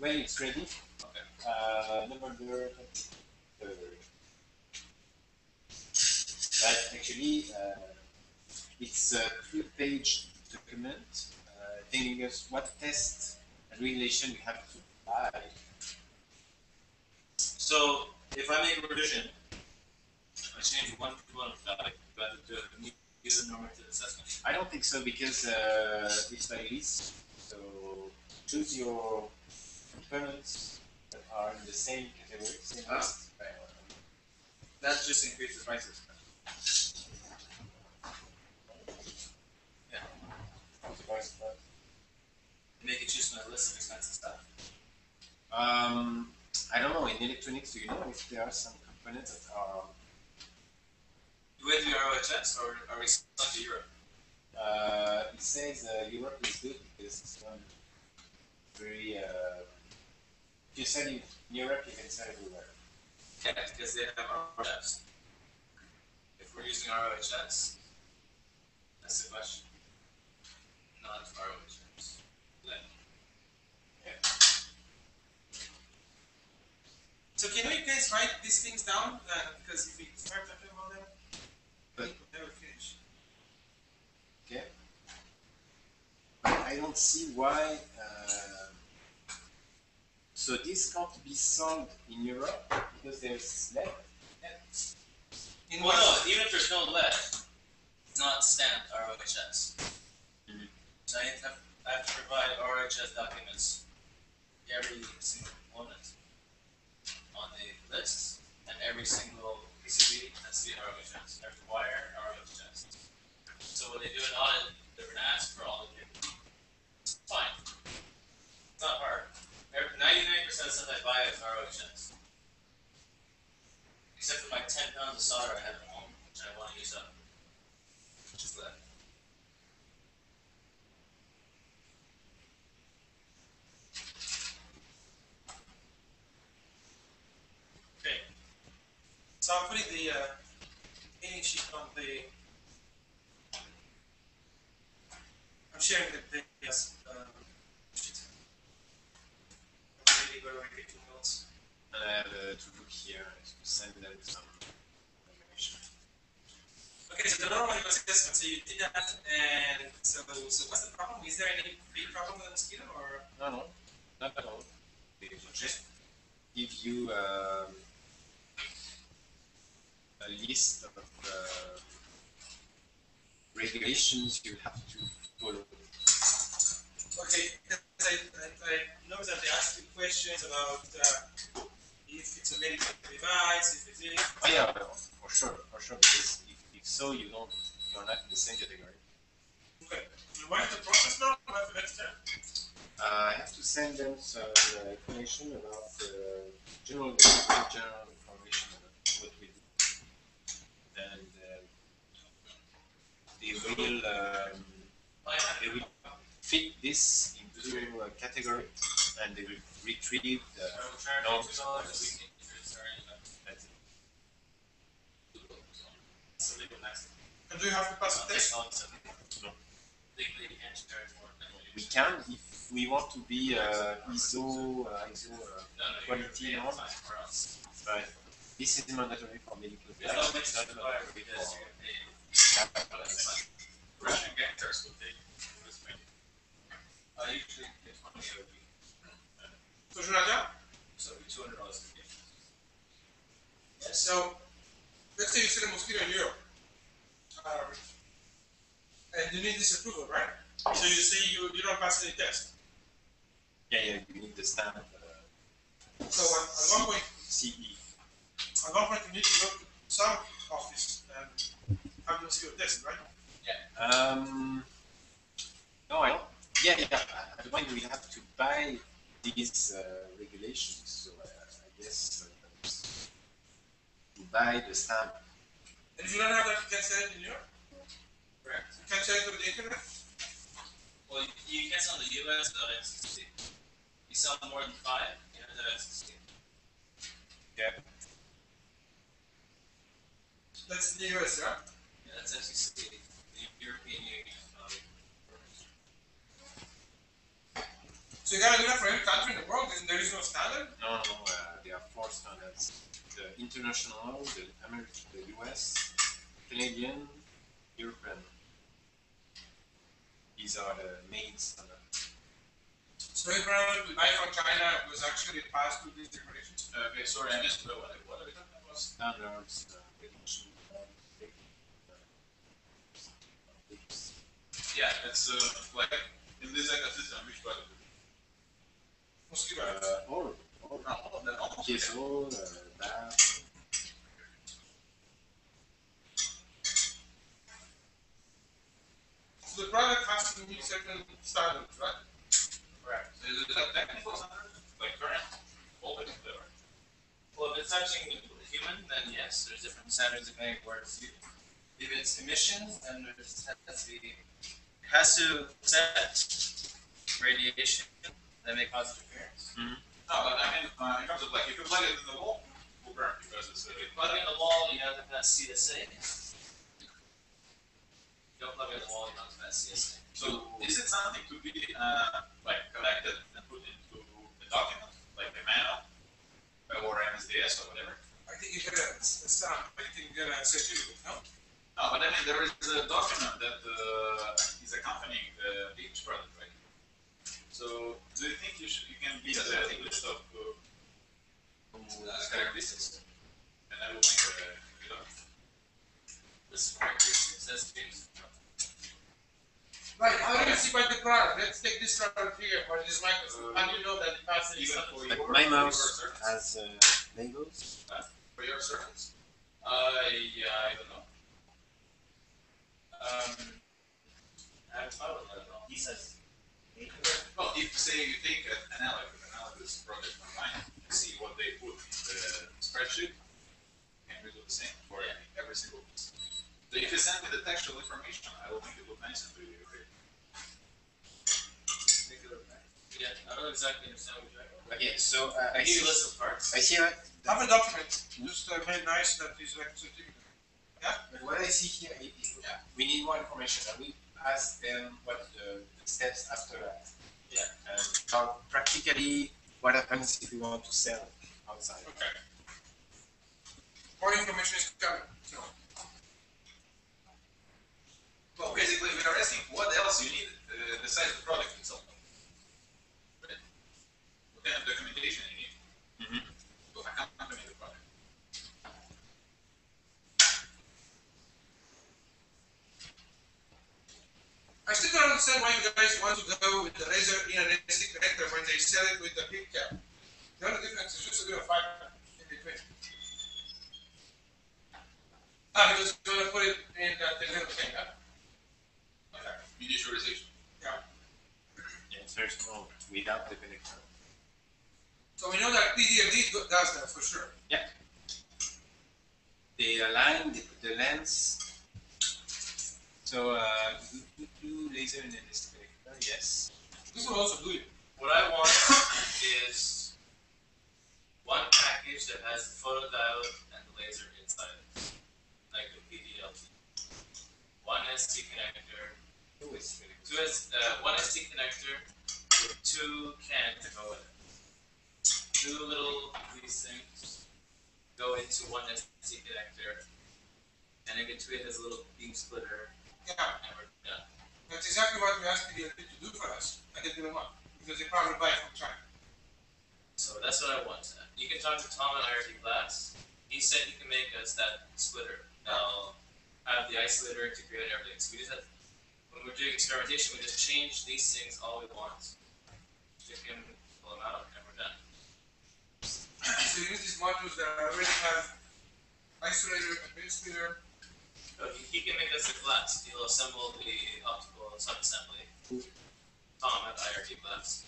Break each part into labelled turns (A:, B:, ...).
A: when it's ready.
B: Okay.
A: Uh, third. But actually, uh, it's a three-page document uh, telling us what test and regulation we have to buy.
B: So if I make a revision, I change one to one value, do I do a normative assessment?
A: I don't think so because uh, it's like this. So choose your components that are in the same category, same
B: Ah.
A: list.
B: That just increases prices.
A: otherwise, but-
B: Make it choose my list of expensive stuff.
A: Um, I don't know. In electronics, do you know if there are some components that are
B: Do we do ROHS or are we stuck to Europe?
A: Uh, it says uh, Europe is good because it's not very. Uh, if you sell in Europe, you everywhere.
B: Yeah, because they have ROHS. If we're using ROHS, that's the question. Not ROHS. Then.
C: So can you guys write these things down? Uh, because if we start talking about them,
A: But-
C: we never finish.
A: Okay. But I don't see why. Uh, so this can't be sold in Europe because there's lead.
C: In
B: Well,
C: what?
B: no, even if there's no lead, it's not stamped ROHS.
A: Mhm.
B: So I have, I have to provide ROHS documents every single component on the list, and every single PCB has to be ROHS. Every wire, ROHS. So when they do an audit, they're gonna ask for all the data. It's fine. It's not hard. Ninety-nine percent of stuff I buy is ROHS. Except for my ten pounds of solder I have at home, which I wanna use up. Which is left.
C: Okay. So I'm putting the uh, sheet on the. I'm sharing the, the yes, um, sheet. Maybe where we get two notes.
A: And I have uh, to look here to send them some information.
C: Okay, so the normal assessment. So you did that, and so so what's the problem? Is there any big problem with the mosquito, or
A: No, no, not at all. They just give you um, a list of uh, regulations you have to follow.
C: Okay, because I, I, I know that they asked you questions about uh, if it's a medical device, if it is.
A: Oh yeah, for sure, for sure. Because if, if so, you don't, you're not in the same category.
C: Okay. What is the process now? What the next step?
A: Uh, I have to send them some uh, information about uh, general, general information about what we do, and uh, they will um, they will fit this into a category, and they will retrieve the. No. That's it.
B: So they don't.
C: And do you have to pass a test?
A: No.
B: Legally, you can't charge more than what you
A: We can if we want to be uh, ISO uh, ISO, uh,
B: No, no,
A: Quality
B: you're
A: norm.
B: paying somewhere else.
A: but this is mandatory for medical
B: There's no
A: devices.
B: mention
A: It's
B: of
A: not
B: I usually get twenty a week,
C: So Jonathan,
B: so it'd be two hundred dollars a week.
C: so let's say you see a mosquito in Europe. Um, and you need this approval, right? So you say you, you don't pass any test.
A: Yeah, yeah, you need the stamp uh,
C: So at, at one point,
A: CE.
C: at one point you need to go to some office and have a mosquito test, right? Yeah.
A: Um, no, I don't. Yeah, yeah. At the point we have to buy these uh, regulations, so uh, I guess uh, to buy the stamp.
C: And if you don't have that, you can sell it in Europe.
B: Correct.
C: You can sell it over the internet.
B: Well, you, you can't sell in the US without FCC. You sell more than five, you have to have FCC.
A: Yeah.
C: That's the US, right?
B: Yeah, that's FCC, the European Union. um,
C: So you gotta do that for every country in the world, and there is no standard?
A: No, no, uh, there are four standards. The international, the American, the US, Canadian, European. These are the main standards.
C: So if we buy from China was actually passed through these regulations?
D: Okay, sorry, I missed, what, what are we talking about?
A: Standards, uh, reduction, uh, big, uh, tips.
D: Yeah, it's, uh, like, in this ecosystem, which part of it?
C: Mosquito.
A: Uh, all, all,
D: No, all of them, almost.
A: Kiesel, uh,
C: So the product has to meet certain standards, right?
B: Correct.
D: Is it like technical standards, like current, voltage, whatever?
B: Well, if it's touching a human, then yes, there's different standards depending where it's used. If it's emissions, then there's has to be has to set radiation that may cause interference.
D: No, but I mean, uh, in terms of like, if you plug it in the wall, it will burn because it's, uh,
B: Plug in the wall, you have to pass CSA. Don't plug it in the wall, you don't pass CSA.
D: so is it something to be, uh, like collected and put into a document, like a manual? Or MSDS or whatever?
C: I think you get a, a stamp, I think you get a certificate, no?
D: No, but I mean, there is a document that, uh, is accompanying the each product, right? So, do you think you should, you can be a list of, uh,
B: Uh, characteristics.
D: and I will make a, you know,
B: This is characteristics, that's James.
C: Right, how do you see by the product? Let's take this product here, or this microscope, how do you know that it passes?
D: even for
A: like
D: your,
A: my
D: for your
A: mouse
D: circuits?
A: has, uh, labels.
D: For your circuits?
B: Uh, yeah, I don't know. Um, I haven't thought of that at all. He says.
D: Well, if you say you take an analog, analogous project online, and see what they put in the spreadsheet, and we do the same for
B: Yeah.
D: every single piece. So if you send me the textual information, I will make it look nice and really great. Make it look nice.
B: Yeah, I don't exactly understand what you're talking about.
A: Okay, so uh,
B: I
A: I see,
B: you a list of parts.
A: I see that,
C: Have a document, just uh, very nice that is like certificate.
A: But what I see here, i- i- we need more information, and we ask them what the, the steps after that.
B: Yeah.
A: And how practically, what happens if we want to sell outside?
C: Okay. More information is coming, so.
D: Well, basically, we are asking what else you need uh, besides the product itself. Right? What kind of documentation you need to accompany the product.
C: I still don't understand why you guys want to go with the laser inertistic connector when they sell it with the big cap. The only difference is just a little fiber in between. Ah, because you're gonna put it in that little thing, huh?
D: Okay. Miniaturization.
C: Yeah.
A: Yeah, it's very small, without the connector.
C: So we know that PDLD do- does that for sure. Yeah.
A: They align, put the lens. So, uh, do, laser connector, yes.
C: This will also do it.
B: What I want is one package that has the photodiode and the laser inside it, like the PDLD. One ST connector,
A: Two is really
B: two S, uh, one ST connector with two cans to go with it. Two little these things go into one ST connector, and in between there's a little beam splitter,
C: Yeah,
B: and we're done.
C: That's exactly what we asked PDLD to do for us, and they didn't want, because they probably buy it from China.
B: So that's what I want. You can talk to Tom at IRD Glass. He said he can make us that splitter. That'll have the isolator integrated and everything. So we just have, when we're doing experimentation, we just change these things all we want. Them, pull them out, and we're done.
C: So you use these modules that I already have isolator splitter.
B: So he, can make us a glass. He'll assemble the optical subassembly. Tom at IRD Glass.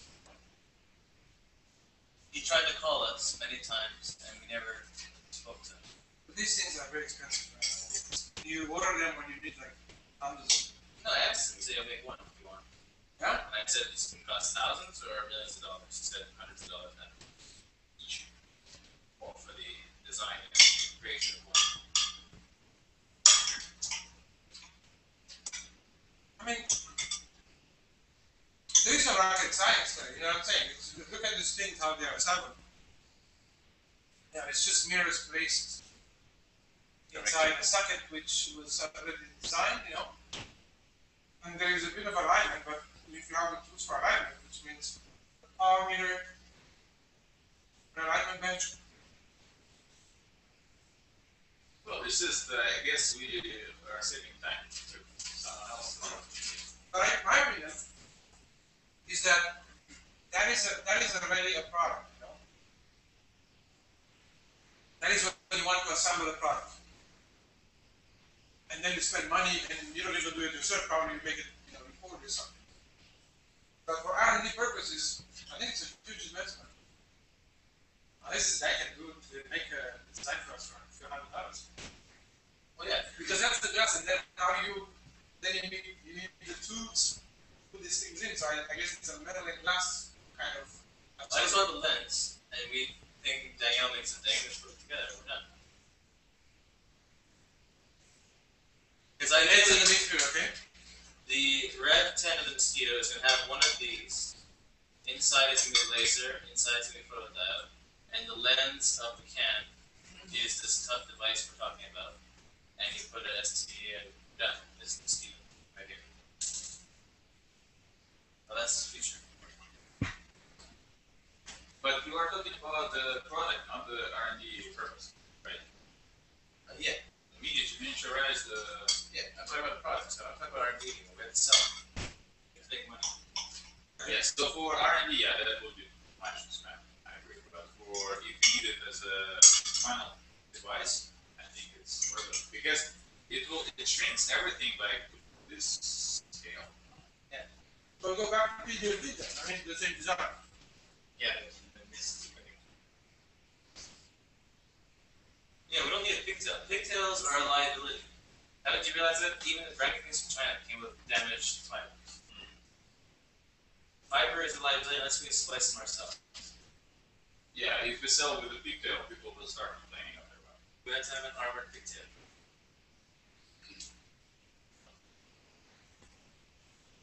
B: He tried to call us many times, and we never spoke to him.
C: But these things are very expensive. right? You order them when you need like hundreds.
B: No, I asked him, he said, I'll make one if you want.
C: Yeah?
B: And I said, this can cost thousands or millions of dollars. He said, hundreds of dollars. Each. Well, for the design and creation of one.
C: I mean, there is a no rocket science there, you know what I'm saying? It's, look at these things, how they are assembled. Yeah, it's just mirrors placed inside a socket which was already designed, you know. And there is a bit of alignment, but if you have the tools for alignment, which means a power meter, alignment bench,
D: Well, this is the, I guess we are saving time someone else.
C: But I, my opinion is that that is a, that is already a product, you know. That is what you want to assemble a product. And then you spend money and you don't even do it yourself, probably you make it, you know, report or something. But for R and D purposes, I think it's a huge investment. Is, I can do to make a design for us for a few hundred dollars.
B: Well, yeah,
C: Because that's the glass, and then how do you, then you need, you need the tubes, to put these things in, so I, I guess it's a metal and glass kind of.
B: I just want the lens, and we think Danielle makes a thing, we put it together, we're done. Because I
C: It's in
B: think
C: the mixture, okay?
B: the red tent of the mosquito is gonna have one of these. Inside it's gonna be a laser, inside it's gonna be a photodiode, and the lens of the can mm-hmm. is this tough device we're talking about. And you put a ST and done, this is the mosquito, right here. Well, that's the future.
D: But you are talking about the product, not the R and D purpose, right?
B: Uh, yeah,
D: The media to miniaturize the,
B: yeah, I'm talking about the product, so I'm talking about meeting, we have to sell it. It's big money.
D: yes, so for R and D, yeah, that would be much spent, I agree. But for if you need it as a final device, I think it's worth it. Because it will, it shrinks everything by this scale. Yeah.
C: So go back to PDLD then, I mean, the same design.
B: Yeah, and this, Yeah, we don't need a pigtail. Pigtails are a liability. How did you realize that even the brand things from China came with damaged fiber? Fiber is a liability unless we splice them ourselves.
D: Yeah, if we sell with a pigtail, people will start complaining of their
B: We have to have an armored pigtail.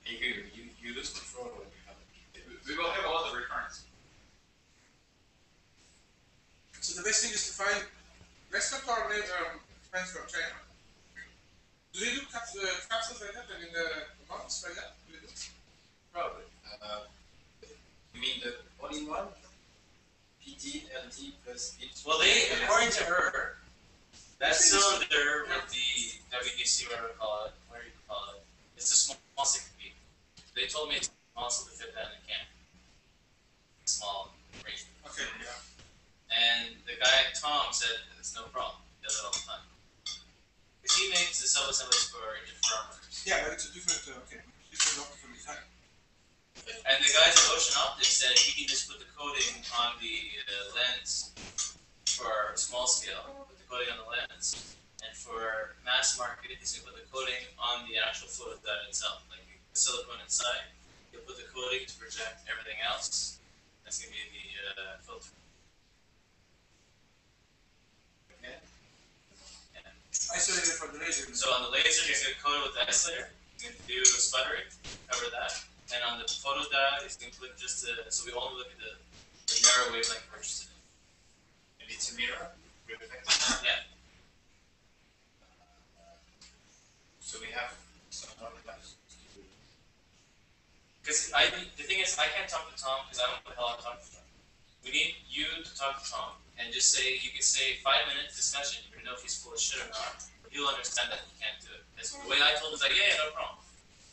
A: You, you, you lose control when you have a
D: We we will have a lot of recurrence.
C: So the best thing is to find, let's not talk about um, friends from China. Do they do caps, uh, capsules like that, I mean, the the like that? Do they do?
A: Probably. Uh, you mean the all-in-one? PT, LT plus H?
B: Well, they, according to her, that cylinder with the WDC, whatever you call it, whatever you call it, it's a small, small stick feet. They told me it's possible to fit that in a can. Small range.
C: Okay, yeah.
B: And the guy, Tom, said it's no problem. He does it all the time. Because he makes the sub-assemblies for interferometers.
C: Yeah, but it's a different, uh, okay, different optical design.
B: And the guys at Ocean Optics said he can just put the coating on the uh, lens for small scale, put the coating on the lens. And for mass market, he's gonna put the coating on the actual photodiode itself, like the silicone inside. You'll put the coating to project everything else. That's gonna be the uh, filter.
A: Okay.
C: Isolated from the laser.
B: So on the laser, he's gonna coat it with the isolator. He's gonna do sputtering, cover that. And on the photodiode, he's gonna put just the, so we only look at the, the narrow wavelength we're interested in.
A: And it's a mirror?
B: Yeah.
A: So we have some more to do.
B: Because I, the thing is, I can't talk to Tom because I don't know the hell I'm talking to Tom. We need you to talk to Tom and just say, you can say five minutes discussion, you can know if he's full of shit or not. He'll understand that he can't do it. That's the way I told him, like, yeah, yeah, no problem.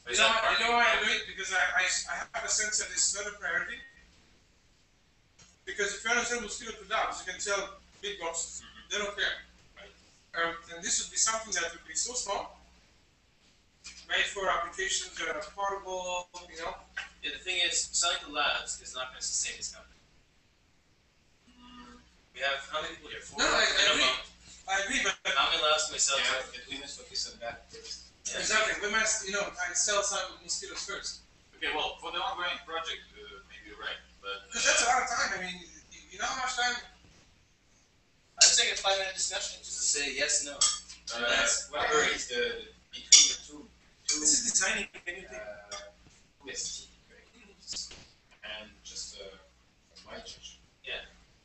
B: But
C: You know, why- you know why I do it? Because I, I, I have a sense that it's not a priority. Because if you understand mosquito to dogs, you can tell big boxes, they don't care. Um, and this would be something that would be so small, made for applications that are portable, you know.
B: Yeah, the thing is, selling to labs is not going to sustain this company. We have how many people here? Four.
C: No, I- I
B: minimum.
C: I agree, but
B: How many labs can we sell
A: Yeah,
B: to?
A: between us focus on that first.
B: Yeah.
C: exactly, we must, you know, I sell some mosquitoes first.
D: Okay, well, for the ongoing project, uh, maybe you're right, but.
C: Because that's a lot of time. I mean, you, you know how much time?
B: I'd say a five minute discussion just to say yes, no.
A: Uh,
B: That's
A: what
B: very-
A: is the, between the two, two,
C: This is designing anything
A: right?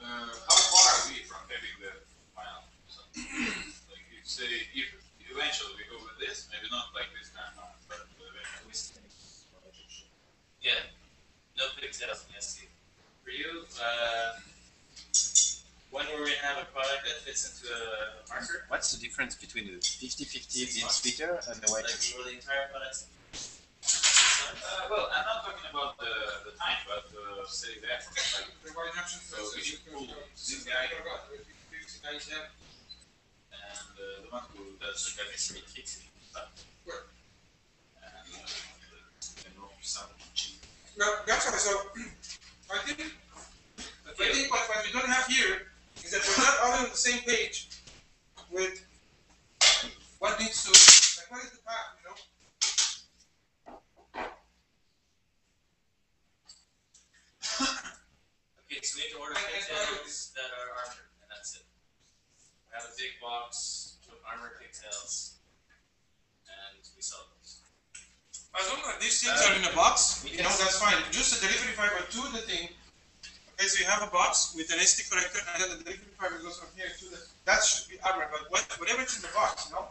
D: uh, how far are we from having the final? So, like, you say, if eventually we go with this, maybe not like this time, uh, but eventually.
B: Yeah, no pigtails in SD. For you, uh, when we're gonna have a product that fits into a marker,
A: What's the between the 50-50
B: Six
A: beam
B: months.
A: and the white?
B: like for the entire product.
D: Uh, well, I'm not talking about the, the time, but uh, say that, like,
C: The white option
D: So
C: first.
D: we should pull this
C: guy.
D: guy.
C: Guys, yeah.
D: and uh, the one who does the chemistry fixing, but.
C: Right.
D: And, uh, you know, some cheap.
C: No, that's why, so, I think, I think what, what we don't have here is that we're not all on the same page with what needs to, like, what is the path, you know?
B: Okay, so we need to order
C: I- I thought it
B: pigtails that are armored, and that's it. We have a big box with armored pigtails, and we sell those.
C: As long as these things are in a box, you know, that's fine. Just the delivery fiber to the thing. Okay, so you have a box an ST connector, and then the delivery fiber goes from here to the, that should be armored, but what, whatever's in the box, you know?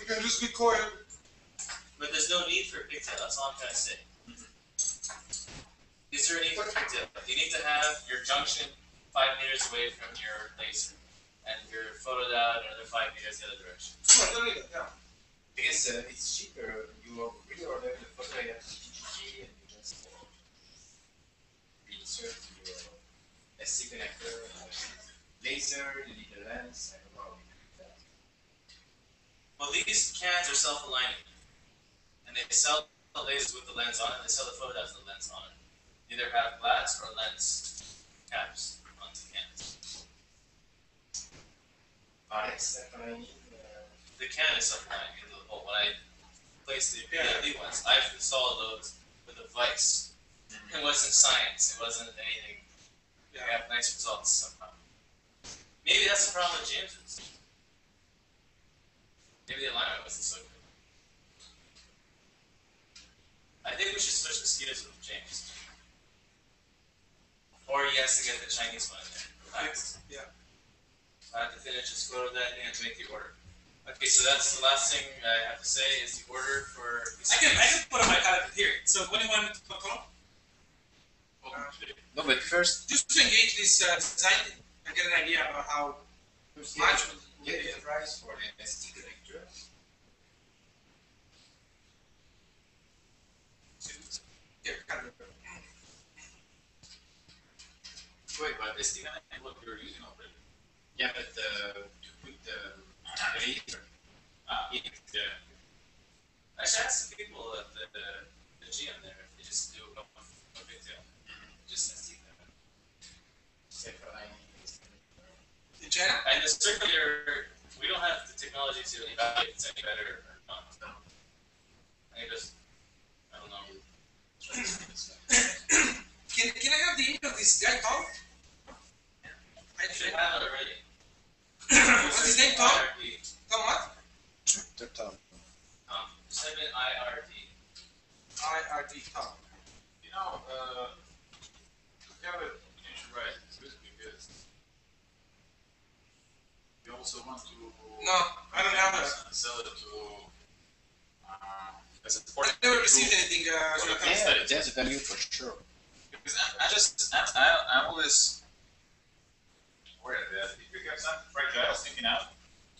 C: It can just be coil,
B: But there's no need for a pigtail, that's all I'm trying to say. Is there a need for a pigtail? You need to have your junction five meters away from your laser, and your photo diode another five meters the other direction.
C: no, don't need it.
A: Because uh, it's cheaper. You will reorder the photo at TGG and you just uh, reinsert your ST connector, laser, you need a lens. I don't know. that.
B: Well, these cans are self-aligning, and they sell the lasers with the lens on it. They sell the photodiodes with the lens on it. Either have glass or lens caps on the cans. The can is self-aligning hole. When I placed the. PDLD ones, I've installed those with a vise. It wasn't science. It wasn't anything. We
C: Yeah.
B: have nice results somehow. Maybe that's the problem with James's. Maybe the alignment wasn't so good. I think we should switch mosquitoes with James. Or he has to get the Chinese one in there.
C: Yeah.
B: I have to finish his photo that and to make the order. Okay, so that's the last thing I have to say is the order for.
E: I can, I can put on my calendar here. So what do you want me to?
D: Open today.
A: No, but first,
C: Just to engage this uh, design and get an idea about how much
A: get the price for the ST connector.
C: Yeah.
D: Wait, but I think what you're using already.
A: Yeah, but uh, to put the laser.
D: Ah,
A: in
D: yeah.
B: I should ask the people at the, the, GM there if they just do a, a big deal. Just SD card.
A: separate line.
C: In China?
B: And the circular, we don't have the technology to evaluate if it's any better or not. I just, I don't know.
C: Can, can I have the email of this guy, Tom? I
B: I should have it already.
C: What's his name, Tom?
B: IRD.
C: Tom what?
A: Dr. Tom.
B: Um, send it IRD.
C: IRD Tom.
D: You know, uh, to have it in right, it's good because we also want to.
C: No, I don't have that.
D: Sell it to, uh, as a
C: I.
D: I
C: never received anything, uh.
A: Yeah, there's a value for sure.
D: Because I, I just, I, I, I'm always aware that if you have something fragile sticking out,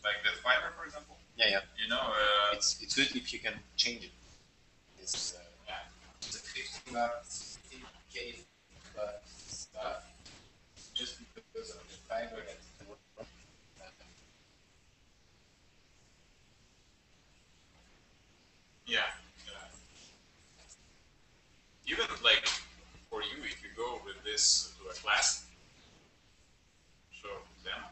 D: like the fiber, for example,
A: Yeah, yeah.
D: you know, uh,
A: It's it's good if you can change it. It's uh,
D: yeah,
A: it's a 50 baht, 50 K stuff just because of the fiber that uh,
D: yeah, yeah. Even like for you, if you go with this to a class, so them.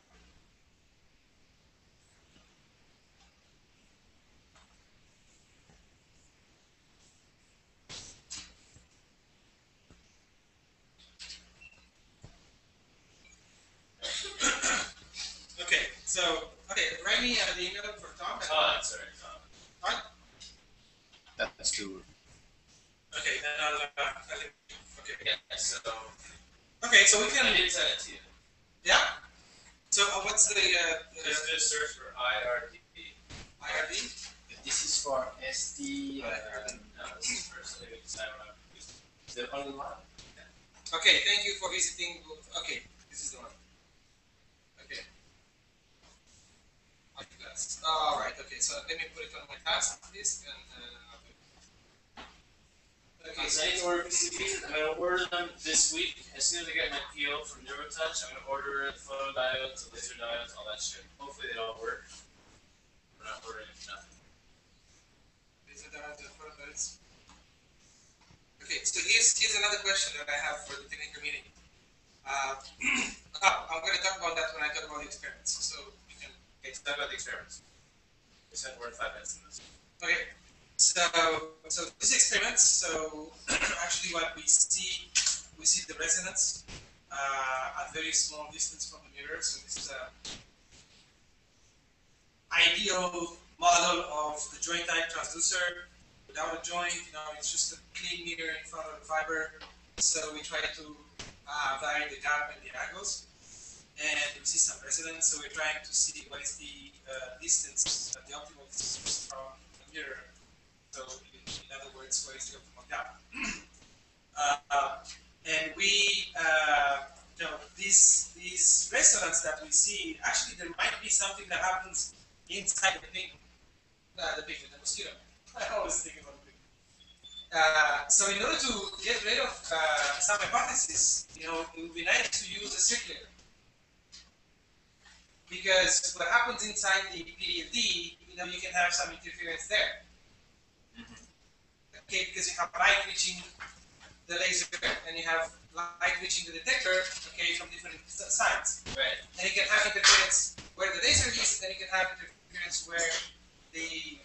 C: Okay, so, okay, write me uh, the email for Tom.
B: Todd, sorry?
A: That's too
C: Okay, then I'll, uh, I'll, okay.
B: Yeah, so,
C: Okay, so we
B: I
C: can,
B: did send it to you.
C: yeah? So uh, what's the, uh,
B: Just do a search for IRD.
C: IRB?
A: This is for SD, uh,
B: No, this is for something we decided on.
A: the only one.
C: Okay, thank you for visiting, okay, this is the one. Okay. Okay, alright, okay, so let me put it on my task list and, uh, okay, so
B: I need to order PCBs. I'm gonna order them this week. As soon as I get my PO from Neurotouch, I'm gonna order the photo diodes, the laser diodes, all that shit. Hopefully they all work. We're not ordering nothing.
C: These are the ones that follow those. Okay, so here's, here's another question that I have for the technical meeting. Uh, oh, I'm gonna talk about that when I talk about the experiments, so you can,
B: Okay, talk about the experiments. We said we're in five minutes in this.
C: okay. So, so these experiments, so actually what we see, we see the resonance, uh, at very small distance from the mirror, so this is a ideal model of the joint type transducer without a joint, you know, it's just a clean mirror in front of the fiber. So we try to uh, vary the gap and the angles. And we see some resonance, so we're trying to see what is the uh, distance, uh, the optimal distance from the mirror. So in, in other words, is the optimal gap? uh, and we, uh, you know, these, this resonance that we see, actually there might be something that happens inside the pig, uh, the pig, the mosquito. I always think about the pig. Uh, so in order to get rid of uh, some hypotheses, you know, it would be nice to use a circulator. Because what happens inside the PDLD, you know, you can have some interference there. Okay, because you have light reaching the laser and you have light reaching the detector, okay, from different sides.
B: Right.
C: And you can have interference where the laser is, and you can have interference where the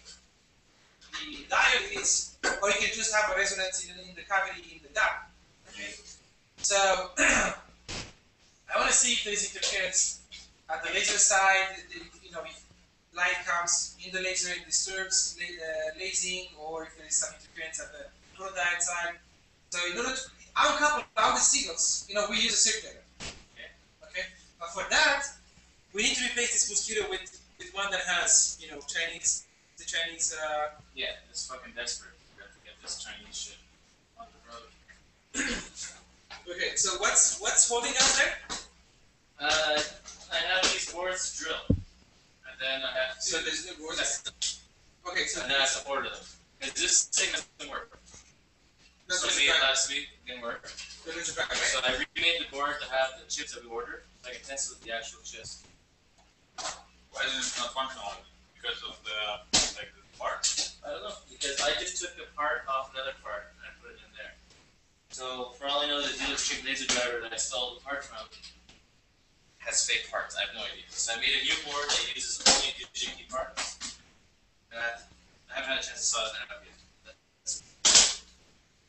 C: the diode is, or you can just have a resonance in, in the cavity in the dam. Okay. So I want to see if there is interference at the laser side. You know, if light comes in the laser and disturbs la- uh, lasing, or if there is some interference at the photodiode side. So in order to uncouple all the signals, you know, we use a circulator.
B: Okay.
C: Okay. But for that, we need to replace this mosquito with with one that has, you know, Chinese, the Chinese. Uh,
B: Yeah, it's fucking desperate. We have to get this Chinese shit on the road.
C: okay. So what's what's holding us there?
B: Uh, I have these boards drilled. And then I have to.
C: So there's no boards.
B: Yes.
C: Okay. So
B: And then I have to order them. Because this thing doesn't work.
C: that's
B: So I made it last week, didn't work.
C: That is back.
B: So I remade the board to have the chips that we ordered, so I can test it with the actual chips.
D: Why is it not functional? Because of the, like, the part?
B: I don't know, because I just took a part off another part and I put it in there. So for all I know, the Dealer Stream laser driver that I stole the part from has fake parts. I have no idea. So I made a new board that uses only Digi-Key parts. And I, I haven't had a chance to solder that up yet. That's-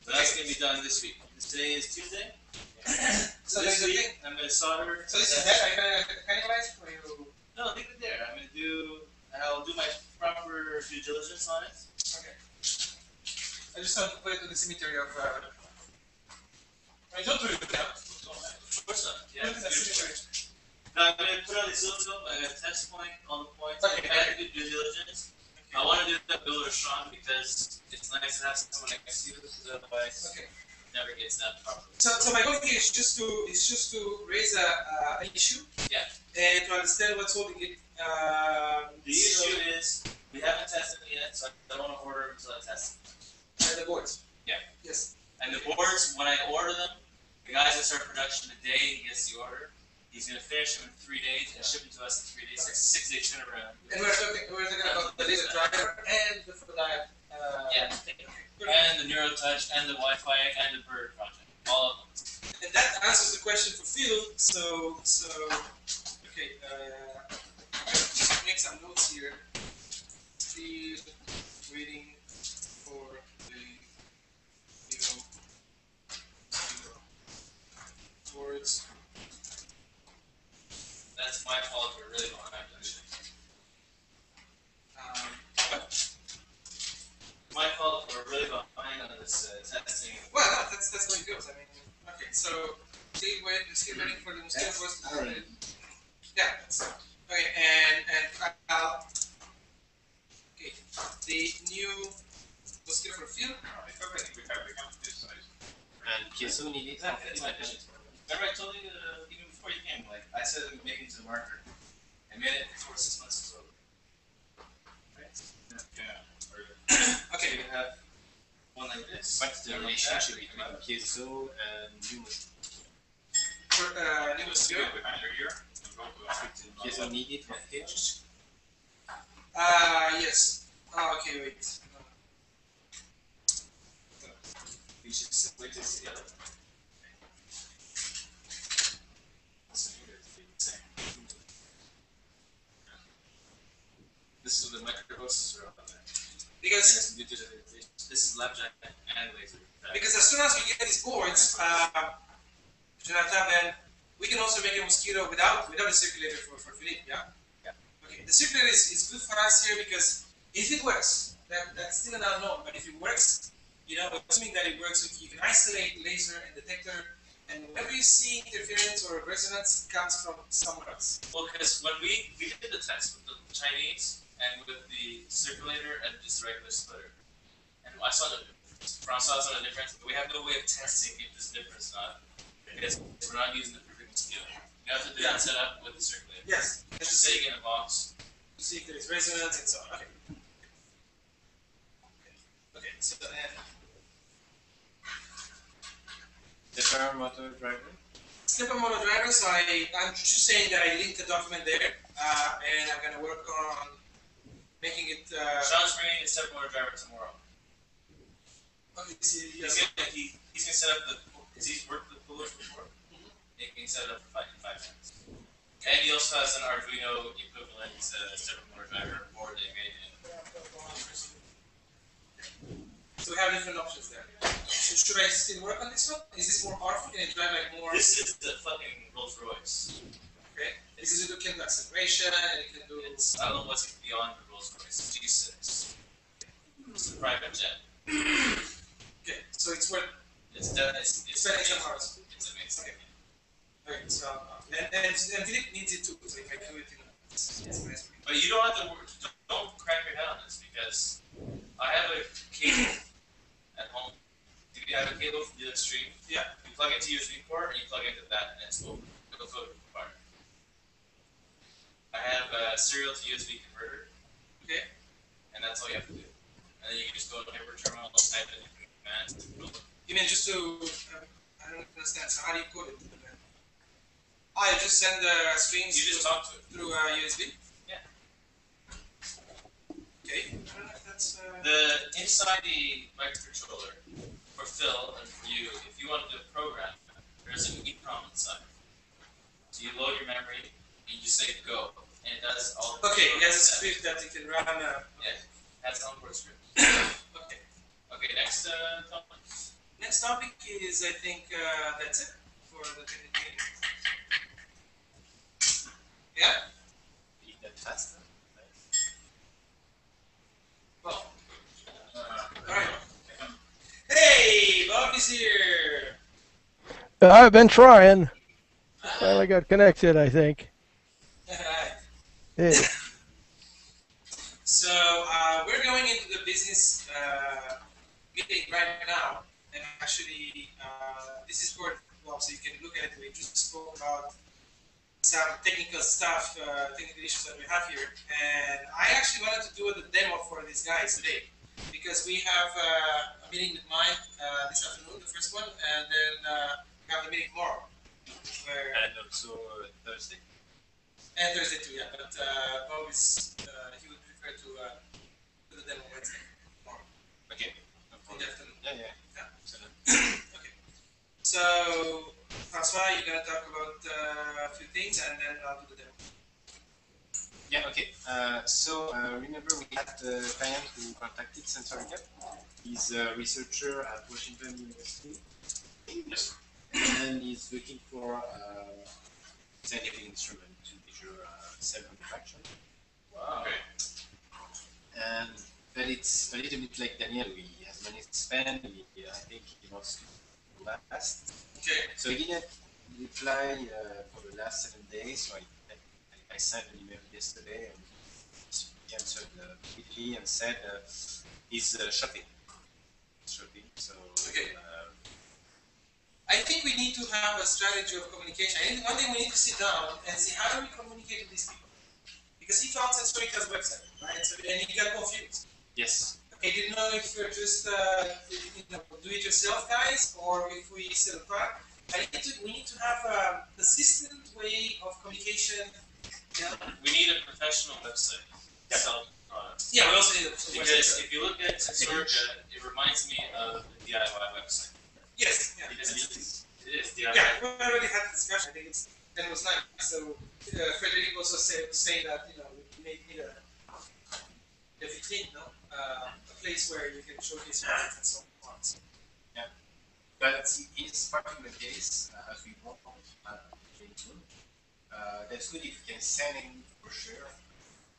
B: So that's gonna be done this week. Today is Tuesday.
C: So
B: this week
C: thing.
B: I'm gonna solder.
C: So this is that. Are you gonna cannibalize or you?
B: No, leave it there. I'm gonna do. I'll do my proper due diligence on it.
C: Okay. I just want to put it in the cemetery of. Uh, I don't do it now.
B: Of course not. Yeah.
C: Put it in the
B: it's beautiful.
C: cemetery.
B: Now, I'm gonna put on the oscilloscope. I'm gonna test point all the points.
C: Okay.
B: I have to do due diligence. I want to do that builder strong because it's nice to have someone next to you, because otherwise
C: Okay.
B: it never gets done properly.
C: So, so my goal here is just to is just to raise a uh, an issue.
B: Yeah.
C: And to understand what's holding it. Um,
B: The issue is we haven't tested it yet, so I don't want to order until I test them.
C: uh, the boards.
B: Yeah.
C: Yes.
B: And the boards, when I order them, the guy's gonna start production the day he gets the order. He's gonna finish them in three days and ship them to us in three days, six, six day turnaround.
C: And we're talking we're talking about the laser driver and the. Uh,
B: Yeah. And the Neurotouch and the Wi-Fi and the Bird project, all of them.
C: And that answers the question for Phil. So, so, okay, uh, just make some notes here. Still waiting for the zero, zero words.
B: That's my fault for really behind actually.
C: Um,
B: My fault for really behind on this uh, testing.
C: well, no, that's that's how it goes. I mean, okay, so still waiting, still waiting for the mosquito
A: That's
C: force. to-
A: Aaron.
C: Yeah, that's, okay, and, and, uh, okay, the new mosquito for field,
D: If everything we have becomes this size.
A: And Kieso needed.
B: Exactly, that's my vision. Remember I told you, uh, even before you came, like, I said I'm making to the marker. I made it before six months is over. Right?
D: Yeah. Or
C: okay,
B: you have one like this.
A: What's the relationship
B: that,
A: between Kieso and Humus?
C: for, uh, new
D: Let's do
C: mosquito.
D: behind your ear and go
A: needed for pitch.
C: Uh, yes, oh, okay, wait.
B: You should just wait to see the other. So you guys do the same. This is the up on there.
C: Because,
B: This is Lapjack and Laser.
C: because as soon as we get these boards, uh, Jonathan, then we can also make a mosquito without, without a circulator for, for Philippe, yeah?
B: Yeah.
C: Okay, the circulator is, is good for us here because if it works, that, that's still an unknown, but if it works, you know, assuming that it works, you can isolate laser and detector, and whenever you see interference or resonance, it comes from somewhere else.
B: Well, because when we, we did the test with the Chinese and with the circulator and just regular splitter, and I saw the difference. Francois saw the difference, but we have no way of testing if there's a difference or not. Because we're not using the perfect mosquito. You have to do that setup with the circulator.
C: Yes.
B: It's just sitting in a box.
C: to see if there is resonance and so on. Okay. Okay, so then
A: The power motor driver.
C: Stepper motor driver, so I, I'm just saying that I linked the document there, uh, and I'm gonna work on making it, uh,
B: Sean's bringing a motor driver tomorrow.
C: okay, see,
B: He's gonna, he, he's gonna set up the, because he's worked with pullers before. He can set up for five, in five minutes. And he also has an Arduino equivalent, uh, step motor driver board they made in.
C: So we have different options there. So should I still work on this one? Is this more powerful? Can it drive like more?
B: This is the fucking Rolls Royce.
C: Okay, because it can do acceleration and it can do.
B: It's, I don't know what's beyond the Rolls Royce, G6. It's a private jet.
C: Okay, so it's worth.
B: It's done, it's,
C: It's better
B: amazing. It's amazing.
C: Okay, so uh, and and, and Philip needs it too. So if I do it, you know.
B: But you don't have to work, don't, crack your head on this because I have a cable at home. Do you have a cable from the extreme?
C: Yeah.
B: You plug it into USB port and you plug into that and it's over. It'll to fire. I have a serial to USB converter.
C: Okay.
B: And that's all you have to do. And then you can just go to hyper terminal, type in commands.
C: You mean just to? Uh, I don't understand. So how do you code it? Ah, you just send the streams.
B: You just talk to it.
C: through uh, USB.
B: Yeah.
C: Okay. I don't know if that's. Uh,
B: The inside the microcontroller for Phil and for you, if you want to do a program, there's an EEPROM inside. So you load your memory, and you say go, and it does all.
C: okay, it has a script that it can run. Uh,
B: Yeah, has its own word script.
C: okay.
B: Okay, next uh, topic.
C: Next topic is, I think, uh, that's it for the technical meeting. Yeah.
A: Eat that fast.
C: Well.
D: Uh,
C: All right. Hey, Bob is here.
F: I've been trying. Finally got connected, I think. Hey,
C: So uh, we're going into the business uh, meeting right now, and actually, uh, this is for well, so you can look at it. We just spoke about some technical stuff, uh, technical issues that we have here, and I actually wanted to do the demo for these guys today because we have uh, a meeting with Mike uh, this afternoon, the first one, and then uh, we have the meeting tomorrow. Where
A: And also uh, Thursday.
C: And Thursday too, yeah. But uh, Bob is uh, he would prefer to uh, do the demo Wednesday tomorrow
A: Okay.
C: In the afternoon.
A: Yeah, yeah.
C: Yeah.
A: Excellent.
C: okay. So Francois, you're gonna talk about uh, a few things, and then I'll do the demo.
A: Yeah, okay. Uh, so uh, remember we had the client who contacted Sensorica. He's a researcher at Washington University. Yes. And he's looking for uh, scientific instrument cell contraction.
B: Wow.
D: Okay.
A: And but it's a little bit like Daniel. He has money to spend. He, I think he wants to go.
C: Okay.
A: So he didn't reply uh, for the last seven days. So I, I, I sent an email yesterday and he answered uh, quickly and said uh, he's uh, shopping. Shopping. So
C: Okay.
A: uh,
C: I think we need to have a strategy of communication. I think one day we need to sit down and see how do we communicate with these people. Because he found Sensorica's website, right? So, and he got confused.
A: yes,
C: Okay, didn't know if you're just uh, you know, do-it-yourself guys or if we sell a product. I need to, we need to have a consistent way of communication. Yeah,
B: We need a professional website to sell products.
C: yeah we also need a a
B: Because
C: website.
B: if you look at Sensorica, it reminds me of the DIY website.
C: Yes, yeah.
B: It is, it is DIY.
C: Yeah, we already had the discussion. I think it's it was nice. So uh, Frederic also said saying that you know we may need a a vitrine, no, uh, a place where you can showcase products and so on. So,
A: but in this particular case, uh, as we want uh, uh, that's good if you can send in brochure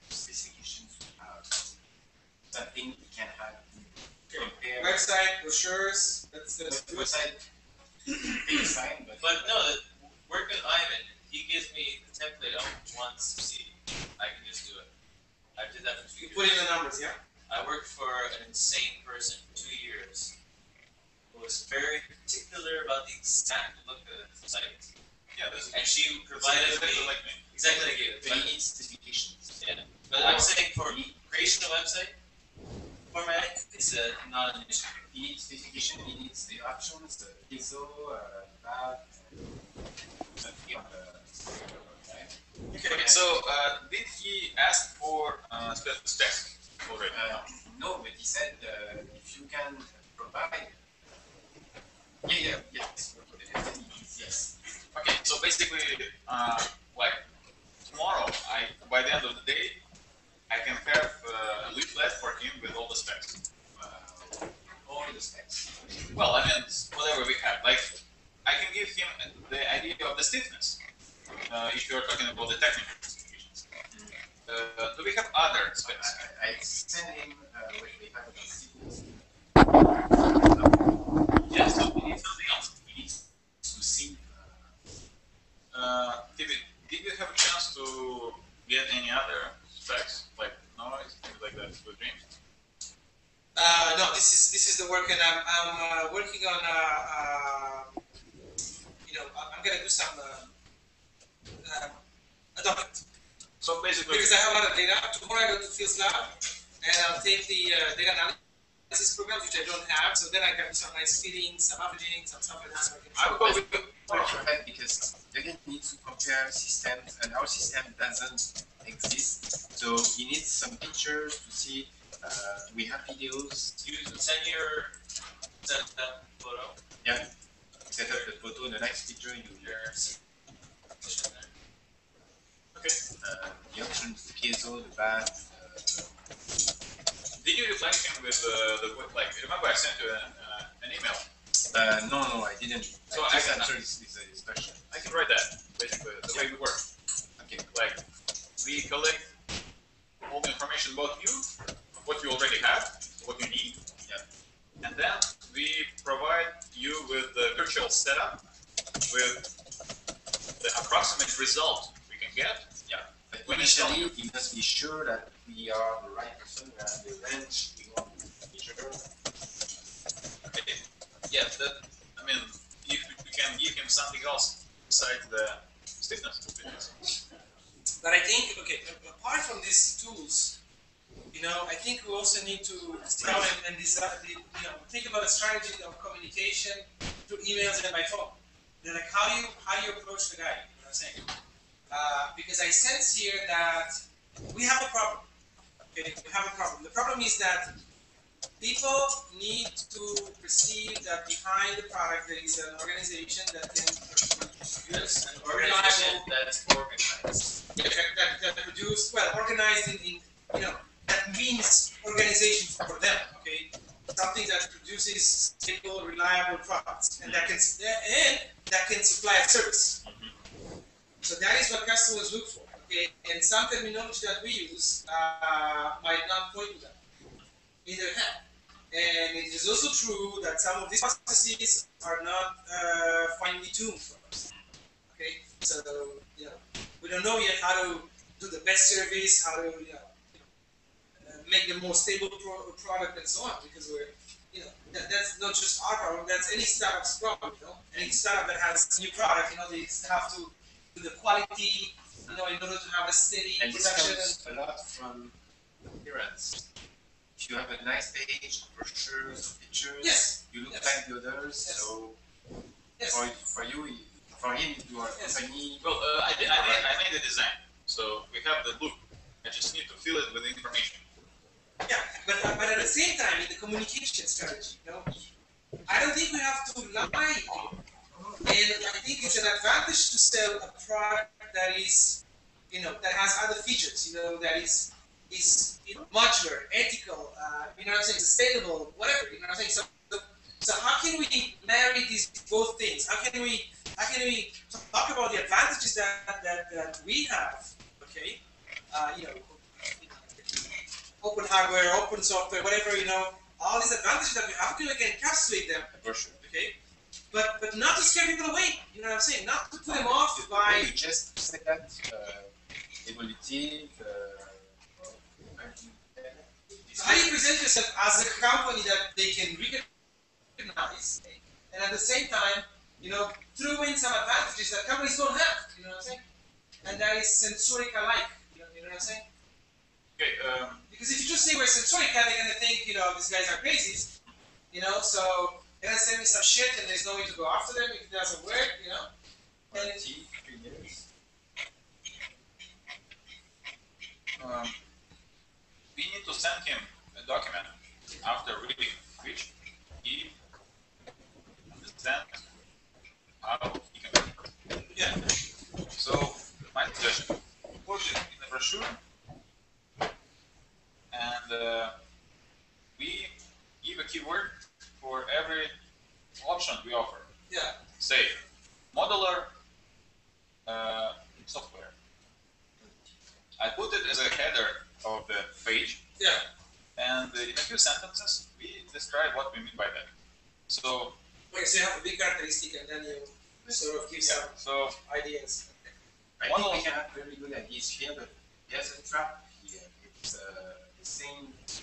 A: specifications we have. Something we can have to compare.
C: website, brochures. That's that's
A: With
C: good.
A: website, design, but.
B: But no, the work with Ivan, he gives me the template of what he to see. I can just do it. I did that for two
C: You
B: years.
C: put in the numbers, yeah.
B: I worked for an insane person for two years who was very particular about the exact look of the site.
D: Yeah.
B: And she provided me
D: like me.
B: exactly like you.
A: But you need specifications.
B: Yeah. But I'm saying for creation of website format is uh, not an issue.
A: He needs specification, he needs the options, the ISO, uh, that, something the, right?
D: Okay, so, uh, did he ask for, uh, spe- specs already?
A: Uh, no, but he said, uh, if you can provide. Yeah, yeah, yes, yes.
D: Okay, so basically, uh, like, tomorrow, I, by the end of the day, I can have uh, a leaflet for him with all the specs.
A: Uh, all the specs.
D: Well, I mean, whatever we have, like, I can give him the idea of the stiffness, uh, if you're talking about the technical specifications. Uh, do we have other specs?
A: I, I sent him, uh, what we have about sequence.
D: Yes, so we need something else.
A: He needs to see, uh,
D: Uh, did, we, did you have a chance to get any other specs, like noise, things like that, with dreams?
C: Uh, no, this is the work, and I'm I'm uh, working on uh, uh, you know I'm I'm gonna do some uh, uh, a document
D: So basically,
C: because I have a lot of data. Tomorrow I go to Fields Lab, and I'll take the uh, data analysis program which I don't have. So then I can do some nice feeding, some averaging, some stuff like that. So I
D: I will go with you.
A: because he needs to compare systems and our system doesn't exist. So he needs some pictures to see, uh, we have videos,
B: You send your set that photo, Yeah.
A: set up the photo, In the next picture, you,
B: your there.
A: uh, the options, the piezo, the bath, uh,
D: Did you reply him with uh, the like? Remember, I sent you an, uh, an email.
A: uh, no, no, I didn't.
D: So
A: I
D: I can-
A: answered his, his, question.
D: I can write that basically the way we work.
A: Okay.
D: Like we collect all the information about you, what you already have, what you need.
A: Yeah.
D: And then we provide you with the virtual setup with the approximate result we can get. Yeah.
A: But
D: When it's done.
A: initially, he must be sure that we are the right person, and the range, we want to be sure.
D: Okay. Yeah, that, I mean, if we can give him something else besides the stiffness.
C: But I think, okay, apart from these tools, you know, I think we also need to down and, decide, you know, think about a strategy of communication through emails and by phone. Know, like how do you how do you approach the guy? You know what I'm saying? Uh, because I sense here that we have a problem. Okay, we have a problem. The problem is that people need to perceive that behind the product there is an organization that can
B: Yes, an organization that's organized.
C: That, that, that produce, well, organized in, in, you know, that means organization for them, okay? Something that produces stable, reliable products, and that can, and that can supply a service. So that is what customers look for, okay? And some terminology that we use, uh, might not point to that in their head. And it is also true that some of these processes are not, uh, finely tuned for us. Okay, so you know, we don't know yet how to do the best service, how to you know, make the more stable pro- product and so on. Because we're you know that, that's not just our problem. That's any startup's problem. You know, any startup that has a new product, you know, they have to do the quality. You know, in order to have a steady
A: And this
C: production.
A: comes a lot from appearance. If you have a nice page, brochures, pictures,
C: Yes.
A: you look
C: Yes.
A: like the others,
C: Yes.
A: so
C: Yes.
A: for, for you, for him, you are
C: Yes.
A: company.
D: Well, uh, I, did, I, made, I made the design, so we have the look. I just need to fill it with information.
C: Yeah, but, uh, but at the same time, in the communication strategy, you know, I don't think we have to lie. And I think it's an advantage to sell a product that is, you know, that has other features, you know, that is is you know, modular, ethical, uh, you know what I'm saying, sustainable, whatever, you know what I'm saying. So, so, how can we marry these both things? How can we how can we talk about the advantages that that, that we have? Okay, uh, you know, open hardware, open software, whatever, you know, all these advantages that we have, how can we encapsulate them,
A: A brochure.
C: okay? But but not to scare people away, you know what I'm saying? Not to put them off
A: You-
C: by
A: You just say that uh, evolutive. Uh,
C: So how do you present yourself as a company that they can recognize, and at the same time, you know, throw in some advantages that companies don't have, you know what I'm saying? And that is sensoric alike, you know, you know what I'm saying?
D: Okay, um,
C: Because if you just say we're Sensorica, they're gonna think, you know, these guys are crazies, you know, so they're gonna send me some shit and there's no way to go after them if it doesn't work, you know? And it's,
A: warranty, three years.
D: um, we need to send him a document after reading which he understands how he can.
C: yeah,
D: So, my suggestion, put it in the brochure, and uh, we give a keyword for every option we offer.
C: yeah,
D: Say, modular uh, software. I put it as a header of the page,
C: yeah,
D: and in a few sentences, we describe what we mean by that. So,
C: okay, so you have a big characteristic and then you sort of give
D: yeah,
C: some
D: so
C: ideas.
A: I
D: One
A: think
D: of-
A: we have very good ideas here, but there's a trap here. It's uh, the same as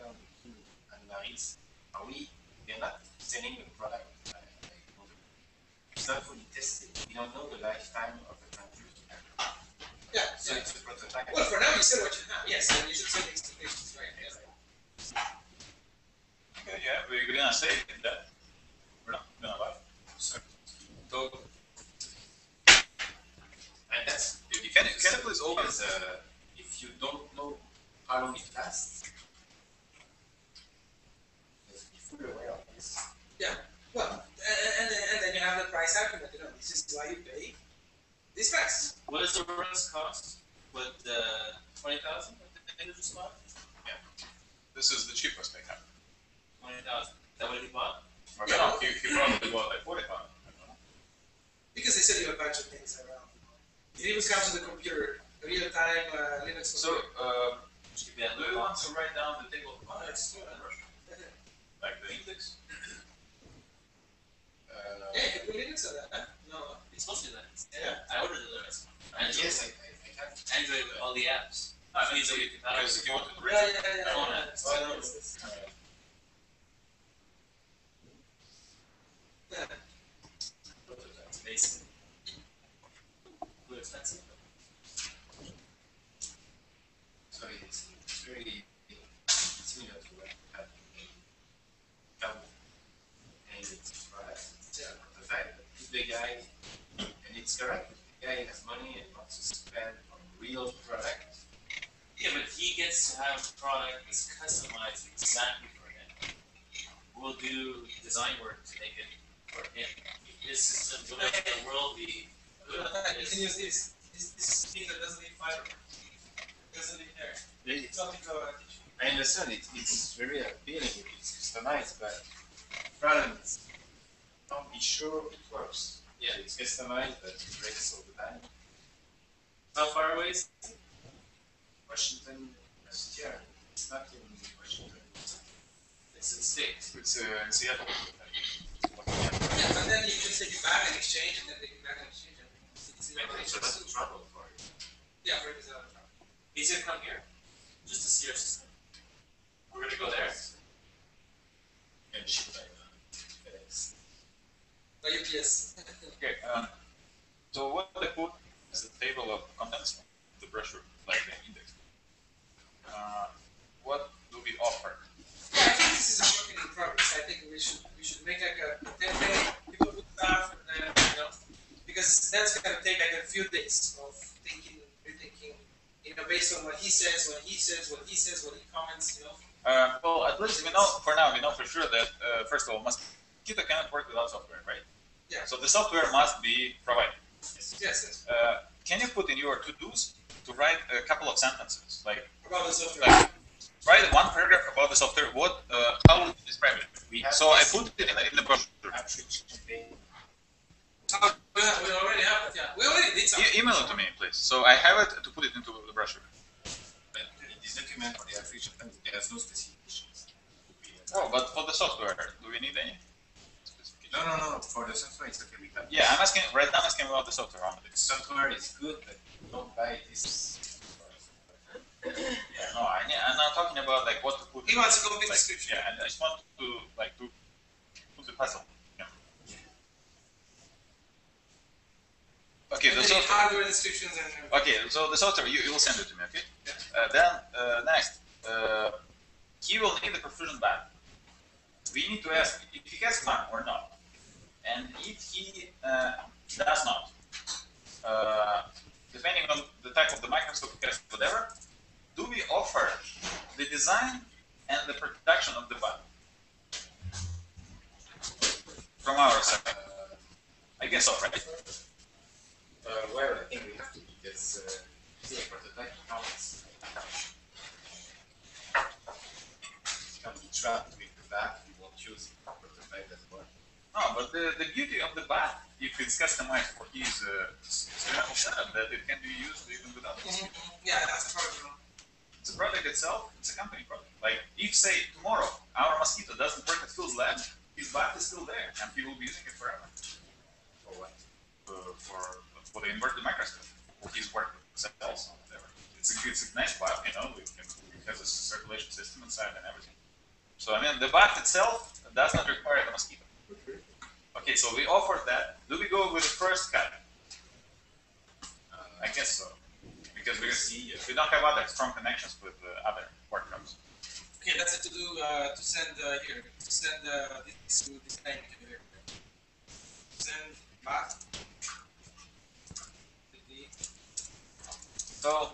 A: uh, Kim and Maris. Are we? They're not selling the product. uh, It's not fully tested. We don't know the lifetime of the computer.
C: Yeah,
A: So
C: yeah.
A: it's a prototype.
C: Well, for now, you said what you have, yes, and you should set expectations, right? Yes.
D: okay, yeah, we're gonna say that. We're not gonna lie. So, so
A: And that's
D: can you, can you please open
A: because uh, if you don't know how long it lasts, just be fully aware of this.
C: Well, and, and, and then you have the price argument, you know, this is why you pay this price.
B: What is the runs cost? With the twenty thousand? I think it's spot.
D: This is the cheapest I have.
B: Twenty thousand. Is that what he bought?
D: Or no, he, he probably bought like forty pounds.
C: Because they sell you a bunch of things around. It even comes with a computer, real time uh, Linux
D: So, uh,
B: Should be at
D: do you want to write down the table of contents?
C: it's-
D: Like the index?
A: Uh,
C: Yeah, you can put Linux that. No.
B: It's mostly Linux.
C: Yeah.
B: I ordered the Linux. Android.
A: yes, I, I, I have.
B: Android with all the apps.
D: I mean,
B: means that we can
D: because if you want to
C: Yeah, yeah, yeah. yeah,
B: I own
C: yeah.
B: it.
A: Oh, no,
C: Yes, yes.
A: uh,
C: Yeah.
B: It's amazing. Too expensive.
A: So it's, it's very similar to what we have in Yahoo. And it's product, it's a prototype, but the guy, and it's correct, the guy has money and wants to spend on real product.
B: Yeah, but he gets to have a product that's customized exactly for him. We'll do design work to make it for him. His system, whatever the world be,
C: You can use this. This, this thing that doesn't need fiber. Doesn't need hair.
A: It's,
C: It's something to.
A: I understand it, it's very appealing, it's customized, but the problem is, don't be sure it works.
B: Yeah.
A: It's customized, but it breaks all the time.
B: how far away is
A: Washington, last year, it's not in Washington.
B: it's in state?
D: it's uh, in Seattle.
C: Yeah, but then you can take it back and exchange, and then take it back and exchange it. zero
A: Maybe it's
C: HS.
A: a trouble for you.
C: Yeah, for this other problem.
B: He's gonna come here, just to see our system. We're gonna go there.
A: And ship that. FedEx.
C: By UPS.
D: Okay, um, so what they put is a table of contents, the brochure, like the index. Uh, what do we offer?
C: Yeah, I think this is a working in progress. I think we should we should make like a template, people put stuff, and then you know, because that's gonna take like a few days of thinking, rethinking, you know, based on what he says, what he says, what he says, what he comments, you know.
D: Uh, well, at least we know, for now, we know for sure that, uh, first of all, Mosquito cannot work without software, right?
C: Yeah.
D: So the software must be provided.
C: Yes, yes.
D: Uh, can you put in your to-dos to write a couple of sentences, like,
C: About the software.
D: like write one paragraph about the software, what, uh, how would you describe it?
A: We
D: So I put it in the, in the brochure.
C: Oh, we, already have it. Yeah, we already did something.
D: E- email it to me, please. So I have it to put it into the brochure.
A: But in this document for the outreach campaign, there's no specifications.
D: Oh, but for the software, do we need any?
A: No, no, no, for the software, it's okay, we have.
D: Yeah, I'm asking, right now I'm asking about the software.
A: The software is good, but don't buy this.
D: Yeah, no, I, I'm not talking about like what to put.
C: He wants a complete
D: like,
C: description.
D: Yeah, and I just want to like to put the puzzle. Yeah. Okay, the software.
C: hardware descriptions and.
D: Okay, so the software you, you will send it to me, okay? Uh, then uh, next, uh, he will need the perfusion bath. We need to ask if he has fun or not, and if he uh, does not, uh, depending on the type of the microscope whatever, do we offer the design and the production of the bath from our side?
A: Uh,
D: I guess so, right?
A: Uh, well, I think we have to because uh, a prototype counts. Can be trapped with the back, we won't use the prototype well.
D: No, but the, the beauty of the bath, if it's customized for his uh, setup, that it can be used even without this.
C: Mhm. Yeah, that's a problem.
D: It's a product itself, it's a company product. Like, if, say, tomorrow our mosquito doesn't work at Phil's lab, his bath is still there, and he will be using it forever.
A: For what?
D: Uh, for, for the inverted microscope, for his work cells, whatever. It's a, it's a nice bath, you know, it, can, it has a circulation system inside and everything. So, I mean, the bath itself does not require the mosquito. Okay, so we offered that. Do we go with the first cut?
A: Uh,
D: I guess so. Because we,
A: see,
D: we don't have other strong connections with uh, other workshops.
C: Okay, that's it to do, uh, to send, uh, here, to send, uh, this to this name here. Send back.
D: So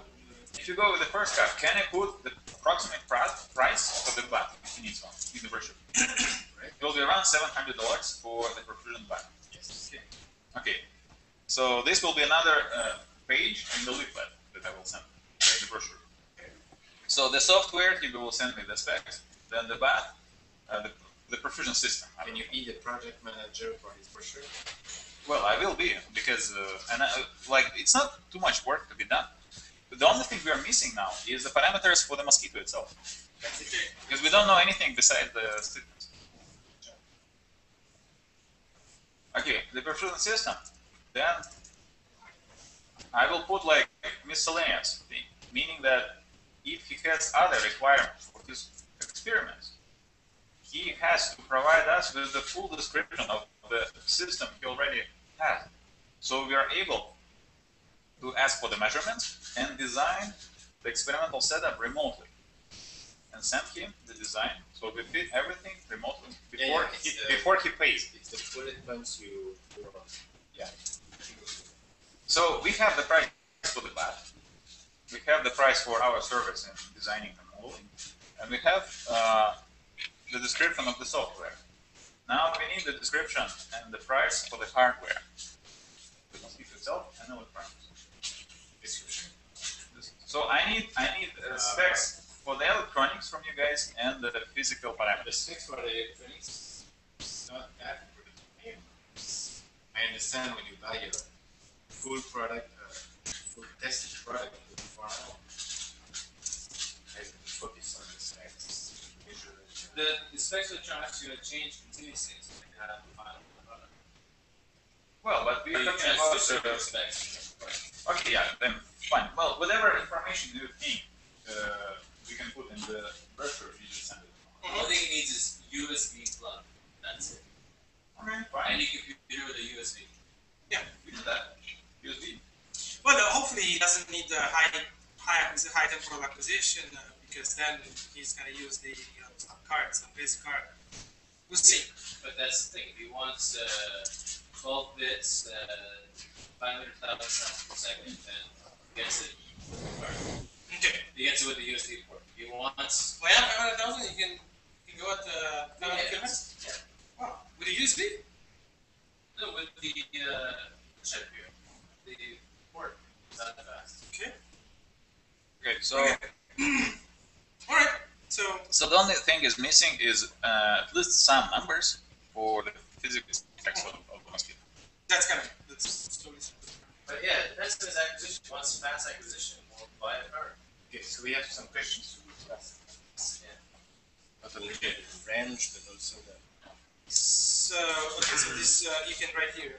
D: if you go with the first cut, can I put the approximate price of the bath if you need one in the brochure? will be around seven hundred dollars for the perfusion bath.
A: yes.
D: Okay. Okay. So this will be another uh, page in the leaflet that I will send in the brochure. So the software, he will send me the specs. Then the bath, uh, the, the perfusion system. I
A: Can you be the project manager for this brochure?
D: Well, I will be because, uh, and I, like, it's not too much work to be done. But the only thing we are missing now is the parameters for the mosquito itself, because we don't know anything besides the Okay, the perfusion system. Then I will put like miscellaneous thing, meaning that if he has other requirements for his experiments, he has to provide us with the full description of the system he already has. So we are able to ask for the measurements and design the experimental setup remotely and send him the design. So we fit everything remotely before
A: yeah,
D: he
A: it's, uh,
D: before he pays.
A: It's the bullet points you, you. Yeah.
D: So we have the price for the bath. We have the price for our service in designing and molding, and we have uh, the description of the software. Now we need the description and the price for the hardware, the mosquito itself and electronics.
A: Description.
D: So I need I need uh, specs for the electronics from you guys and the physical parameters.
A: specs for the electronics is not that important. I understand when you buy a full product, uh, full tested product with pharma, I focus on the specs.
B: The, the specs are gonna change continuously, so we have to find product.
D: Well, but we
B: The
D: are talking about,
B: transducer
D: uh,
B: specs.
D: okay, yeah, then, fine. Well, whatever information you think, uh, we can put in the brochure, if you just send it.
B: All thing it needs is USB plug. That's it.
D: Okay, fine.
B: Any computer with a USB.
D: Yeah, We do that. USB.
C: Well, uh, hopefully he doesn't need the high, high, acquisi- high temporal acquisition uh, because then he's gonna use the you know some card, some basic card. We'll see.
B: But that's the thing. If he wants uh, 12 bits, uh, 500,000 sounds per second, then he gets it.
C: Okay.
B: He gets it with the USB port. He wants.
C: Well, yeah, five hundred thousand. You can you can go at the five hundred
B: Yeah.
C: kilometers.
B: Yeah.
C: Wow. With the USB?
B: No, with the uh, chip here. The port. It's not that fast.
C: Okay.
D: Okay, so,
C: All right. So
D: so the only thing is missing is, uh, at least some numbers for the physical specs of, of the mosquito.
C: that's kind of that's totally.
B: But yeah, that's depends on his acquisition. Wants fast acquisition. We'll buy a car.
A: Okay, so we have some questions to ask.
B: Yeah.
A: Not only the range, but also the.
C: So okay, so this uh, you can write here.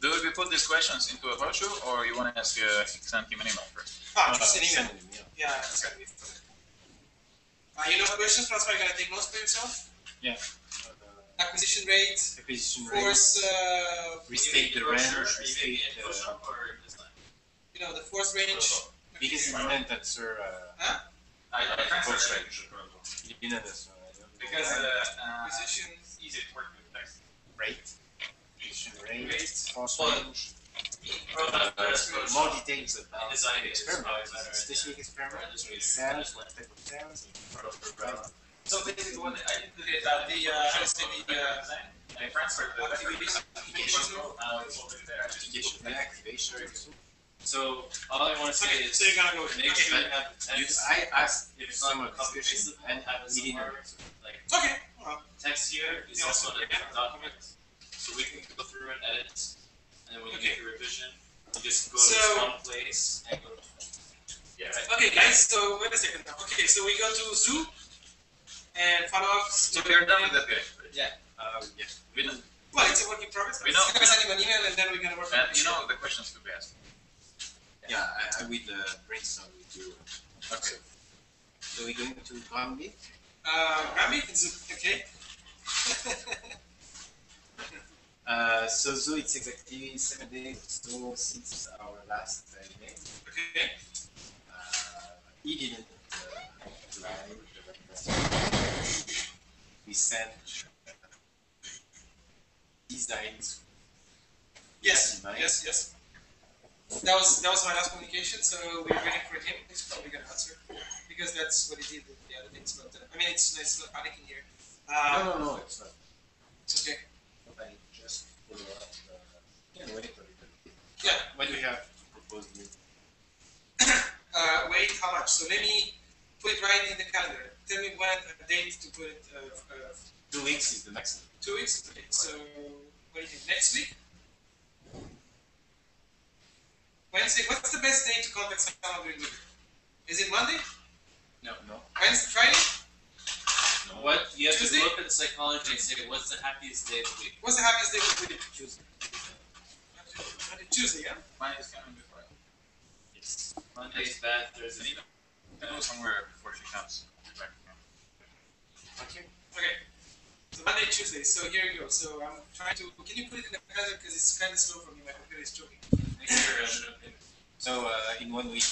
D: Do we put these questions into a brochure, or you want to ask, uh, send him an email first?
C: Ah, just an email.
A: Send an email.
C: Yeah. it's gonna be- Uh, you know questions, Transfer, you're gonna take notes for yourself?
A: The
C: Acquisition rate,
A: Acquisition rate,
C: force, uh,
A: restate the range,
B: you
A: restate the
B: Photoshop
C: you know, the force range.
A: biggest event answer, uh,
B: I, I transfer
A: Photoshop.
B: range.
A: you know this one. I don't know.
D: Because, uh, uh,
C: Acquisition.
D: it's easy to work with text.
A: Rate, acquisition rate,
B: Rate,
A: force
B: but-
A: range.
B: Photoshop, Photoshop.
A: more details about
B: Design
A: the experiment, specific experiment,
B: Registry.
A: sounds, what type of sounds.
B: So basically, what I did the
C: Uh, the, uh, how to the, uh,
D: I transferred the
C: activities, application.
D: Now it's over there.
A: Application and activation.
B: So all I want to say is
C: so you're gonna go with
B: make
C: okay.
B: sure you have the
A: You,
B: text.
A: I asked
B: If it's
A: some
B: not
A: of
B: copy
A: discussion
B: pasteable,
A: and
B: have it
A: he didn't
B: somewhere, like
C: Okay.
B: Text here is
C: Yeah.
B: also in a different document, so we can go through and edit. And then when you
C: Okay.
B: make a revision, you just go to
C: So-
B: this one place and go. Yeah, right.
C: okay, guys. So wait a second now. Okay, so we go to zoo and follow up.
D: So we are done with that guy.
B: Yeah.
A: Uh, yeah.
D: We know,
C: Well, it's a work in progress.
D: We know-
C: I'm gonna send him an email and then we're gonna work on it.
D: you know the questions to be asked.
A: Yeah, I, I will uh, brainstorm with you. Okay. So we're going to Granby?
C: Uh, Grammy, it's okay.
A: Uh, so Zoo, it's exactly seven days so since our last uh, event.
C: okay.
A: Uh, he didn't uh, apply the request. We sent uh, designs.
C: Yes, yes, yes. That was that was my last communication. So we're waiting for him. He's probably gonna answer because that's what he did with the other things. But uh, I mean, it's it's not panicking here.
A: No,
C: Um,
A: no, no, it's not.
C: It's okay.
A: I just follow up. Uh, can wait a little.
C: Yeah.
A: What do you have to propose me?
C: Uh, wait, how much? So let me put it right in the calendar. Tell me when a date to put it. Uh, uh,
A: Two weeks is the maximum.
C: two weeks. Okay. So what do you think? Next week? Wednesday. What's the best day to contact someone during the week? Is it Monday?
B: No.
A: No?
C: Wednesday? Friday? No.
B: What you have
C: Tuesday?
B: to look at the psychology and say what's the happiest day of the week.
C: What's the happiest day of the week?
A: Tuesday.
C: Monday, Tuesday, yeah.
D: Mine is coming before.
A: Yes.
B: Monday's bad, Thursday's
D: Anita, can go somewhere before she comes.
A: Okay.
C: So Monday, Tuesday. So here you go. So I'm trying to. Can you put it in the calendar because it's kind of slow for me. My computer is choking.
B: Uh,
A: So uh, in one week.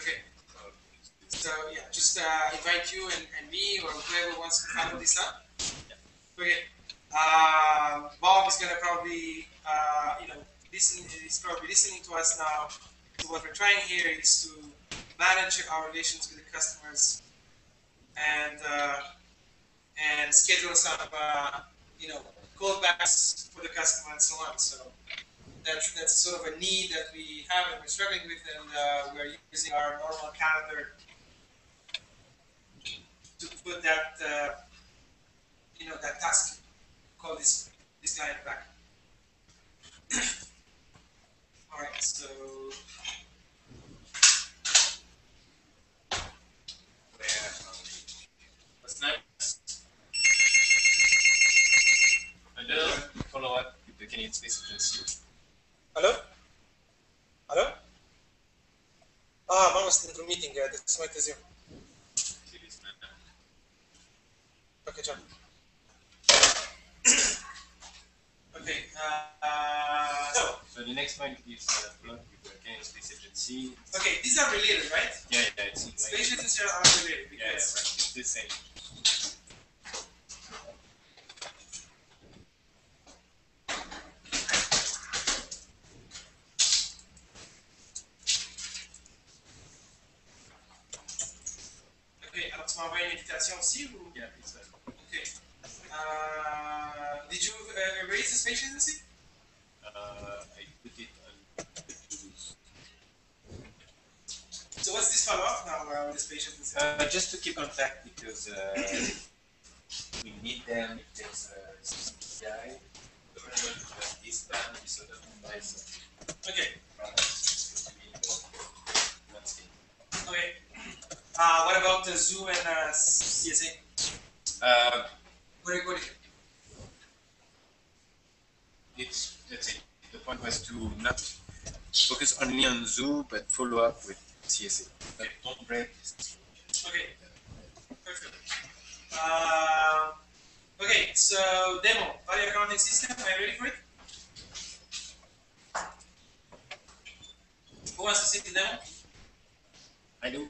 C: Okay.
A: Uh,
C: So yeah, just uh, invite you and, and me or whoever wants to follow this up. Okay. Um, Bob is gonna probably uh, you know listen. He's probably listening to us now. So what we're trying here is to manage our relations with the customers and uh, and schedule some uh, you know callbacks for the customer and so on. So that's that's sort of a need that we have and we're struggling with, and uh, we're using our normal calendar to put that uh, you know that task. Call this this guy back. All right, so
A: um,
B: What's continues
C: this pursuit. Hello? Hello? Ah, mom is in the meeting. Yeah, that's my resume. Okay, John. okay. Uh, so,
A: so the next point is uh, plot against space agency.
C: Okay, these are related, right?
A: Yeah, yeah, it's,
C: agencies are related.
A: Because yeah, right. It's the same.
C: Envoyé une invitation
A: Yeah, it's
C: Ok. Uh, did you uh, raise the space agency?
A: uh, I put it on.
C: So what's this follow up now uh, with the space agency?
A: Uh, just to keep contact because uh, we need them if there's a CPI. This is sort of
C: Okay,
A: products to be in the landscape.
C: okay. Uh, what about the zoo and uh, CSA?
A: Uh,
C: What are you going to
A: it's the point was to not focus only on zoo but follow up with CSA. But don't break.
C: Okay, perfect. Uh, okay, so demo, value accounting system, are you ready for it? Who wants to see the demo?
A: I do.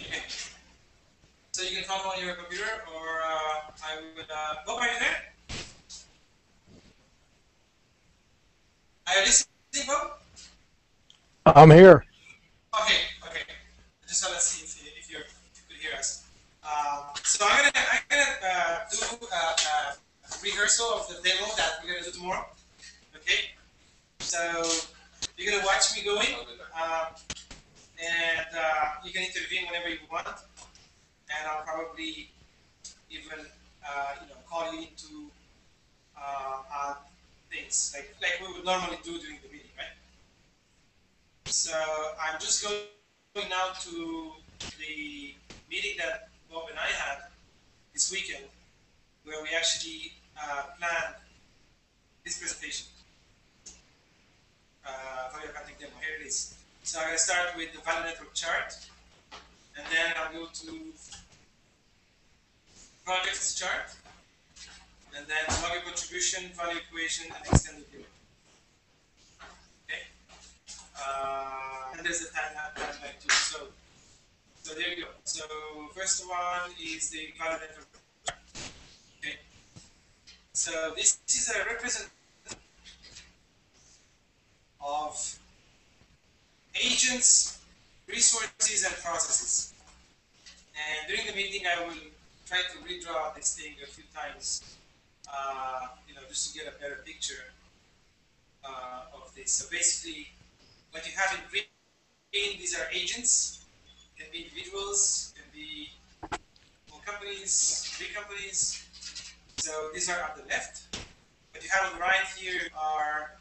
C: Okay. So you can follow on your computer, or uh, I would. Uh, Bob, are you there? Are you listening, Bob?
F: I'm here.
C: Okay, okay. I just want to see if you, if, you're, if you could hear us. Um, so I'm gonna I'm gonna uh, do a, a rehearsal of the demo that we're gonna do tomorrow. Okay. So you're gonna watch me going, uh, and uh, you can intervene whenever you want, and I'll probably even uh, you know call you into uh, things like like we would normally do during the meeting, right? So I'm just going now to the meeting that Bob and I had this weekend, where we actually uh, planned this presentation. Uh, value accounting demo. Here it is. So I'm going to start with the value network chart, and then I'll go to projects chart, and then value contribution, value equation, and extended limit. Okay. Uh, and there's a timeline too. So, so there you go. So first one is the value network. Okay. So this is a representation of agents, resources, and processes. And during the meeting, I will try to redraw this thing a few times, uh, you know, just to get a better picture uh, of this. So basically, what you have in green, these are agents, can be individuals, can be small companies, big companies. So these are at the left. What you have on the right here are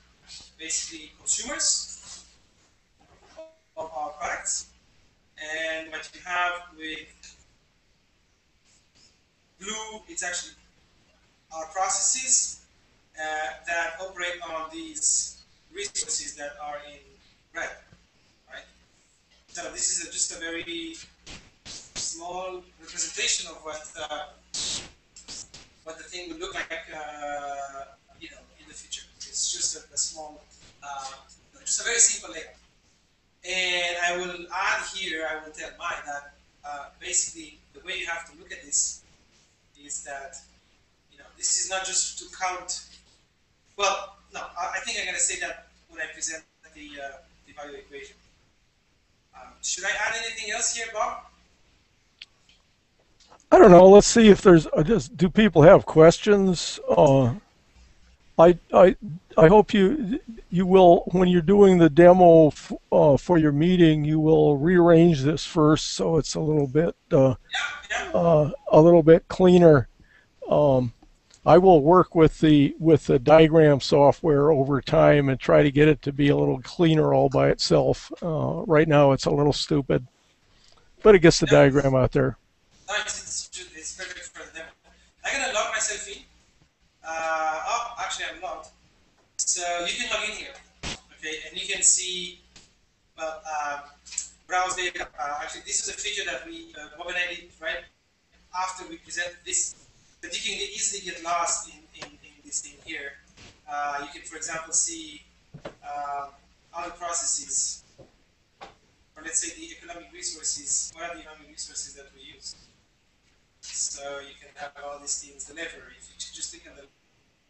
C: basically consumers of our products. And what you have with blue, it's actually our processes uh, that operate on these resources that are in red, right? So this is a, just a very small representation of what uh, what the thing would look like, uh, you know, in the future. It's just a, a small, uh, just a very simple layout. And I will add here, I will tell Mike that uh, basically the way you have to look at this is that, you know, this is not just to count. Well, no, I, I think I'm going to say that when I present the, uh, the value equation. Um, should I add anything else here, Bob?
F: I don't know. Let's see if there's. uh, Just do people have questions? Uh, I I I hope you you will when you're doing the demo f- uh, for your meeting. You will rearrange this first so it's a little bit uh, uh, a little bit cleaner. Um, I will work with the with the diagram software over time and try to get it to be a little cleaner all by itself. Uh, right now it's a little stupid, but it gets the diagram out there.
C: No, it's, it's, it's perfect for them. I'm gonna log myself in. Uh, oh, actually, I'm logged. So you can log in here, okay, and you can see. Well, um, browse data. Uh, actually, this is a feature that we uh, right after we presented this. But you can easily get lost in, in, in this thing here. Uh, you can, for example, see uh, other processes, or let's say the economic resources. What are the economic resources that we use? So you can have all these things. delivered. If you just click on the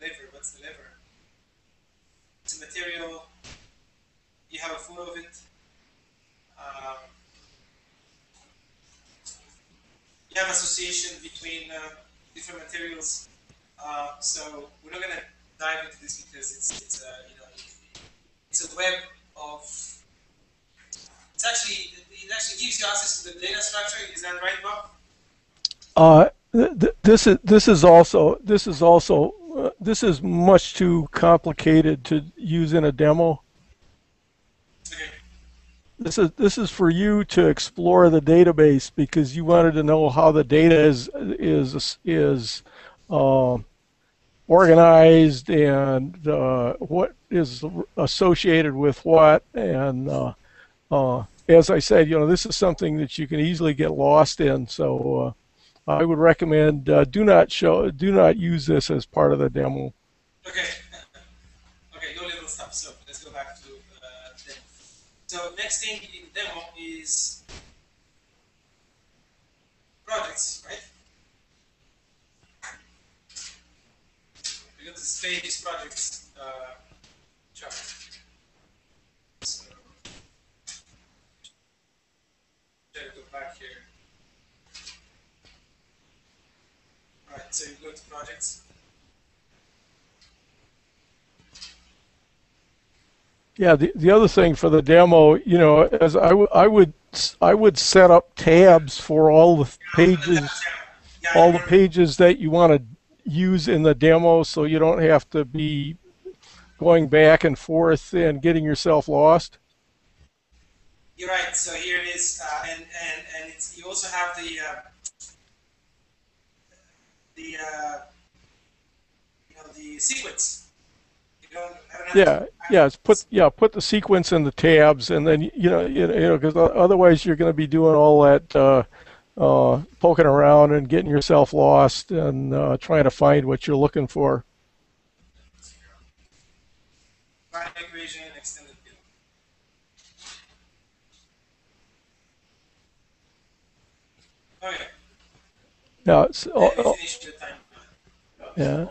C: lever, what's the lever? It's a material. You have a photo of it. Um, you have association between uh, different materials. Uh, so we're not gonna dive into this because it's it's a you know it's a web of it's actually it actually gives you access to the data structure. Is that right, Bob?
F: Uh, th- th- this is this is also this is also uh, this is much too complicated to use in a demo. This is this is for you to explore the database because you wanted to know how the data is is is uh, organized and uh, what is associated with what and uh, uh, as I said, you know, this is something that you can easily get lost in. So uh, I would recommend uh, do not show do not use this as part of the demo.
C: Okay. okay, no little stuff. So let's go back to uh, demo. So next thing in demo is projects, right? Going to display these projects uh, chart. So try to go back here. Right, so you go to projects.
F: Yeah, the, the other thing for the demo, you know, as I, I would I would set up tabs for all the pages,
C: Yeah,
F: all the pages that you want to use in the demo, so you don't have to be going back and forth and getting yourself lost.
C: You're right. So here it is, uh, and and and it's you also have the uh, the uh, you know the sequence. You don't, I don't have
F: Yeah, yeah, it's put yeah put the sequence in the tabs, and then you know you know because otherwise you're going to be doing all that uh, uh, poking around and getting yourself lost and uh, trying to find what you're looking for.
C: Prime equation and extended view. Okay,
F: Now it's oh, oh,
C: finish the time.
F: yeah.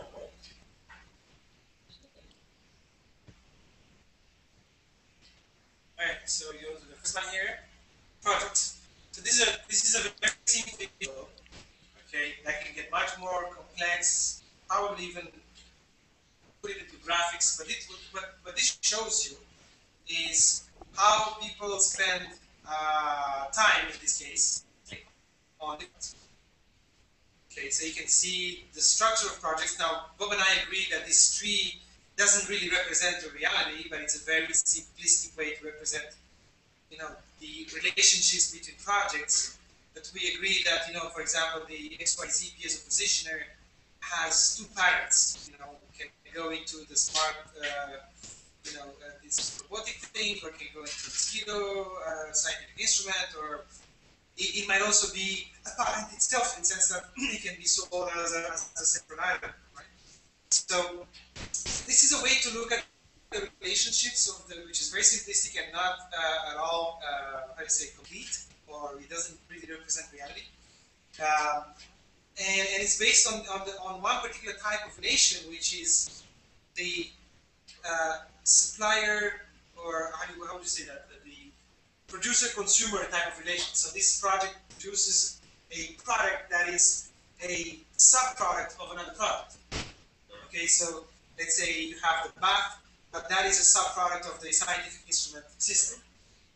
C: Alright, so you go to the first line here, projects. So this is a this is a very simple video, okay, that can get much more complex, probably even put it into graphics, but it what, what this shows you is how people spend uh, time in this case on it. Okay, so you can see the structure of projects. Now, Bob and I agree that this tree doesn't really represent the reality, but it's a very simplistic way to represent, you know, the relationships between projects. But we agree that, you know, for example, the XYZ a positioner has two parents. You know, can go into the smart, uh, you know, uh, this robotic thing, or can go into mosquito uh, scientific instrument, or it, it might also be a parent itself in the sense that it can be sold as a, as a separate item, right? So this is a way to look at the relationships of the, which is very simplistic and not uh, at all, uh, how do say, complete, or it doesn't really represent reality. Um, and, and it's based on, on, the, on one particular type of relation, which is the uh, supplier, or how do how would you say that? Producer-consumer type of relation. So this project produces a product that is a subproduct of another product. Okay, so let's say you have the bath, but that is a subproduct of the scientific instrument system.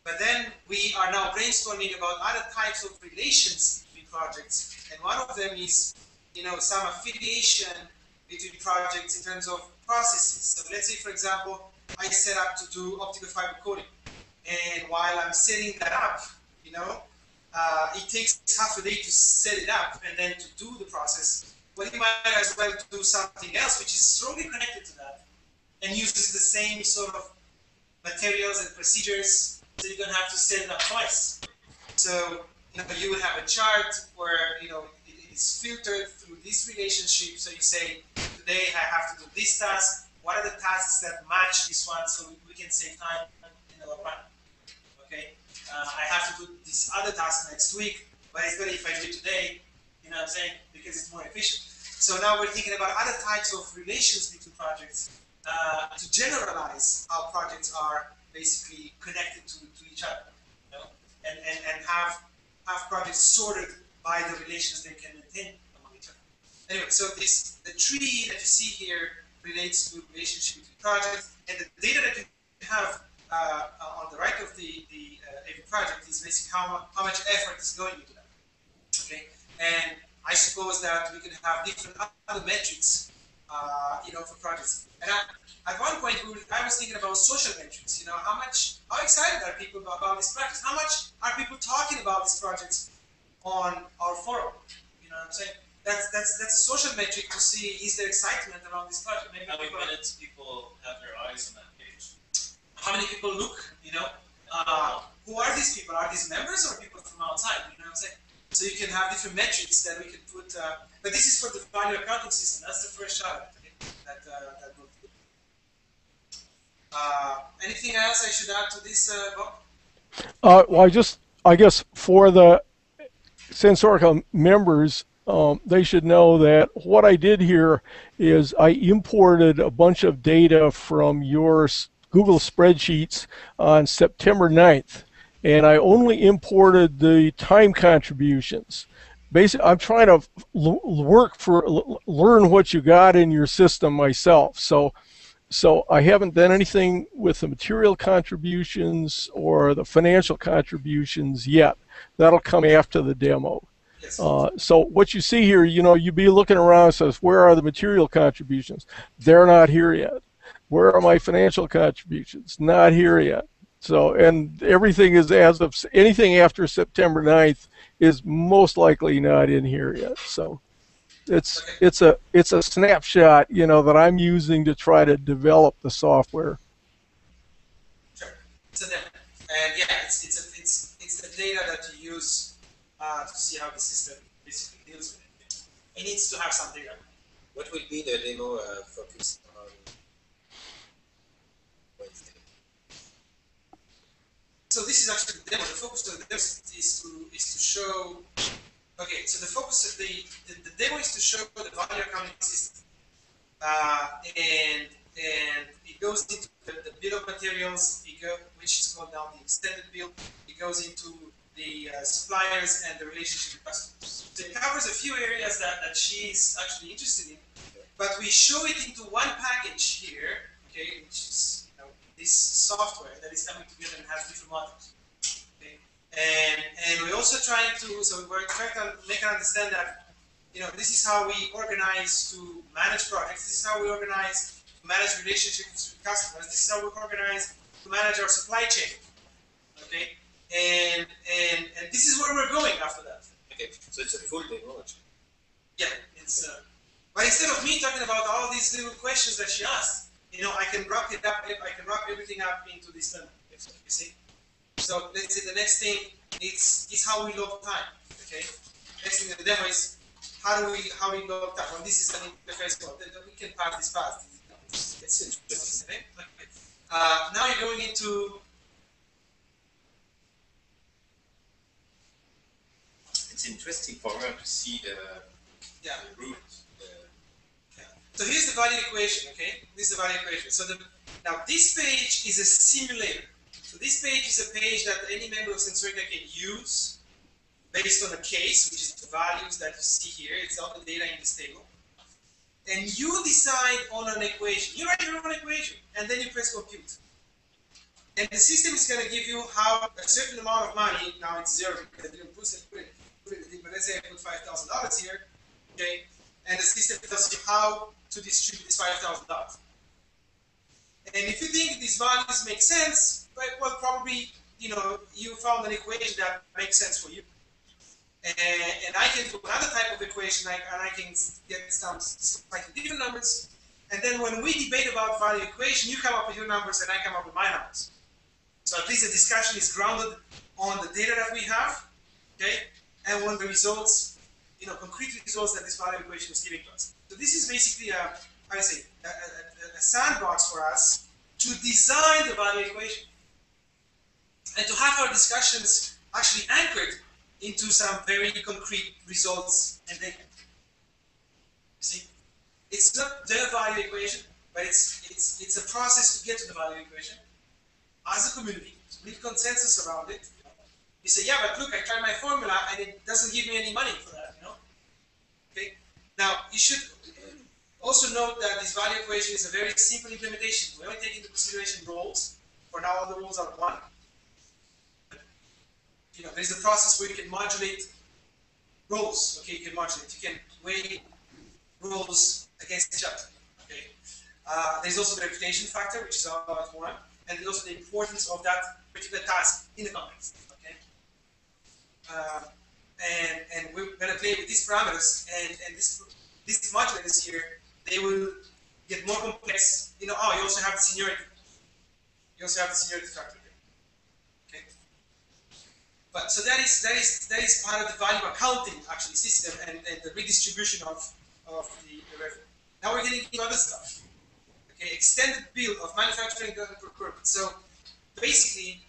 C: But then we are now brainstorming about other types of relations between projects, and one of them is, you know, some affiliation between projects in terms of processes. So let's say, for example, I set up to do optical fiber coating, and while I'm setting that up, you know, uh, it takes half a day to set it up and then to do the process. But you might as well do something else which is strongly connected to that and uses the same sort of materials and procedures So you're gonna have to set it up twice. So you know you have a chart where you know it is filtered through this relationship. So you say today I have to do this task. What are the tasks that match this one so we can save time run? Okay. Uh, I have to do this other task next week, but it's better if I do it today. You know what I'm saying? Because it's more efficient. So now we're thinking about other types of relations between projects uh, to generalize how projects are basically connected to, to each other, you know, and, and, and have have projects sorted by the relations they can maintain among each other. Anyway, so this the tree that you see here relates to relationship between projects, and the data that you have uh, on the right of the the uh, every project is basically how, how much effort is going into that. Okay, and I suppose that we could have different other metrics, uh, you know, for projects. And I, at one point, we were, I was thinking about social metrics. You know, how much, how excited are people about, about these projects? How much are people talking about these projects on our forum? You know what I'm saying? That's that's that's a social metric to see is there excitement around this project. Maybe
B: How many minutes people have their eyes on that?
C: How many people look, you know? Uh, who are these people? Are these members or people from outside? You know what I'm saying? So you can have different metrics that we can put, uh, but this is for the value accounting system. That's the first shot it, that, uh, that will do. Uh, anything else I should add to this, uh, Bob?
F: Uh, well, I just, I guess for the Sensorica members, um, they should know that what I did here is I imported a bunch of data from your s- Google spreadsheets on September 9th, and I only imported the time contributions. Basically, I'm trying to l- work for l- learn what you got in your system myself. So so I haven't done anything with the material contributions or the financial contributions yet. That'll come after the demo.
C: Yes.
F: Uh, so what you see here, you know, you'd be looking around and says, where are the material contributions? They're not here yet. Where are my financial contributions? Not here yet. So, and everything is as of anything after September 9th is most likely not in here yet. So it's it's a it's a snapshot, you know, that I'm using to try to develop the software.
C: Sure. It's a demo. And yeah, it's, it's, a, it's, it's the data that you use uh, to see how the system basically deals with it. It needs to have some data.
A: What will be the demo uh, focused on
C: So this is actually the demo. The focus of the demo is to is to show. Okay, so the focus of the the, the demo is to show the value accounting system, uh, and and it goes into the, the bill of materials, which is called now the extended bill. It goes into the uh, suppliers and the relationship with customers. So it covers a few areas that, that she's actually interested in, but we show it into one package here, okay, which is this software that is coming together and has different modules. Okay? And and we're also trying to so we're trying to make her understand that you know this is how we organize to manage projects. This is how we organize to manage relationships with customers. This is how we organize to manage our supply chain. Okay, and and and this is where we're going after that.
A: Okay, so it's a full technology.
C: Yeah, it's. Uh, but instead of me talking about all these little questions that she asked, you know, I can wrap it up. I can wrap everything up into this demo. You see. So let's say the next thing is is how we log time. Okay. Next thing in the demo is how do we how we log time. Well, this is an interface code. We can pass this fast. It's, it's interesting. Okay. Uh, now you're going into
A: It's interesting for her to see the,
C: yeah.
A: the root.
C: So here's the value equation, okay? This is the value equation. So the, now this page is a simulator. So this page is a page that any member of Sensorica can use based on a case, which is the values that you see here. It's all the data in this table. And you decide on an equation. You write your own equation, and then you press compute. And the system is going to give you how a certain amount of money. Now it's zero because I didn't put it. Put it, but let's say I put five thousand dollars here. Okay, and the system tells you how to distribute this five thousand dollars. And if you think these values make sense, well, probably you know you found an equation that makes sense for you. And, and I can do another type of equation, and I can get some slightly different numbers. And then when we debate about value equation, you come up with your numbers and I come up with my numbers. So at least the discussion is grounded on the data that we have, okay, and on the results, you know, concrete results that this value equation is giving to us. So this is basically a, how say, a, a, a sandbox for us to design the value equation and to have our discussions actually anchored into some very concrete results and data. You see, it's not the value equation, but it's it's it's a process to get to the value equation. As a community, we need consensus around it. You say, yeah, but look, I tried my formula and it doesn't give me any money for that. You know. Okay. Now you should also note that this value equation is a very simple implementation. We only take into consideration roles. For now, all the roles are one. You know, there's a process where you can modulate roles. Okay, you can modulate. You can weigh roles against each other. Okay. Uh, there's also the reputation factor, which is about one, and there's also the importance of that particular task in the context. Okay. Uh, and and we're going to play with these parameters, and and this these modulators here, they will get more complex. You know, oh, you also have the seniority. You also have the seniority factor here. Okay. But so that is that is that is part of the value accounting actually system and, and the redistribution of of the, the revenue. Now we're getting into other stuff. Okay, extended bill of manufacturing and procurement. So basically,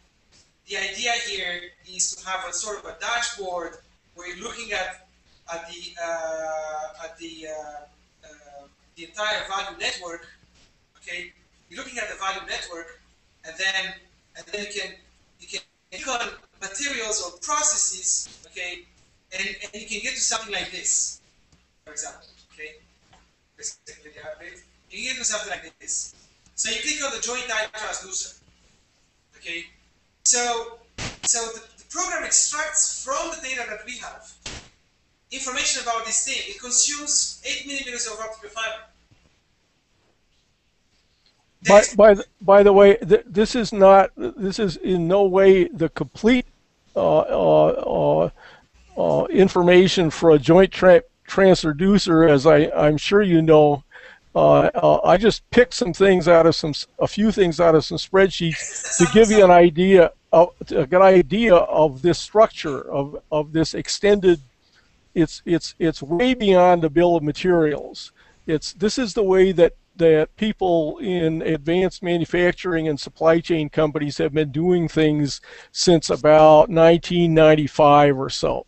C: the idea here is to have a sort of a dashboard where you're looking at at the uh, at the uh, the entire value network. Okay, you're looking at the value network, and then and then you can you can click on materials or processes. Okay, and, and you can get to something like this, for example. Okay, basically. You can get to something like this. So you click on the joint type transducer. Okay, so so the, the program extracts from the data that we have information about this thing. It consumes 8 millimeters of optical fiber.
F: By, by, the, by the way, th- this is not, this is in no way the complete uh, uh, uh, uh, information for a joint tra- transducer, as I, I'm sure you know. Uh, uh, I just picked some things out of some, a few things out of some spreadsheets to give you an idea, of, a good idea of this structure of, of this extended. It's it's it's way beyond the bill of materials. It's this is the way that that people in advanced manufacturing and supply chain companies have been doing things since about 1995 or so.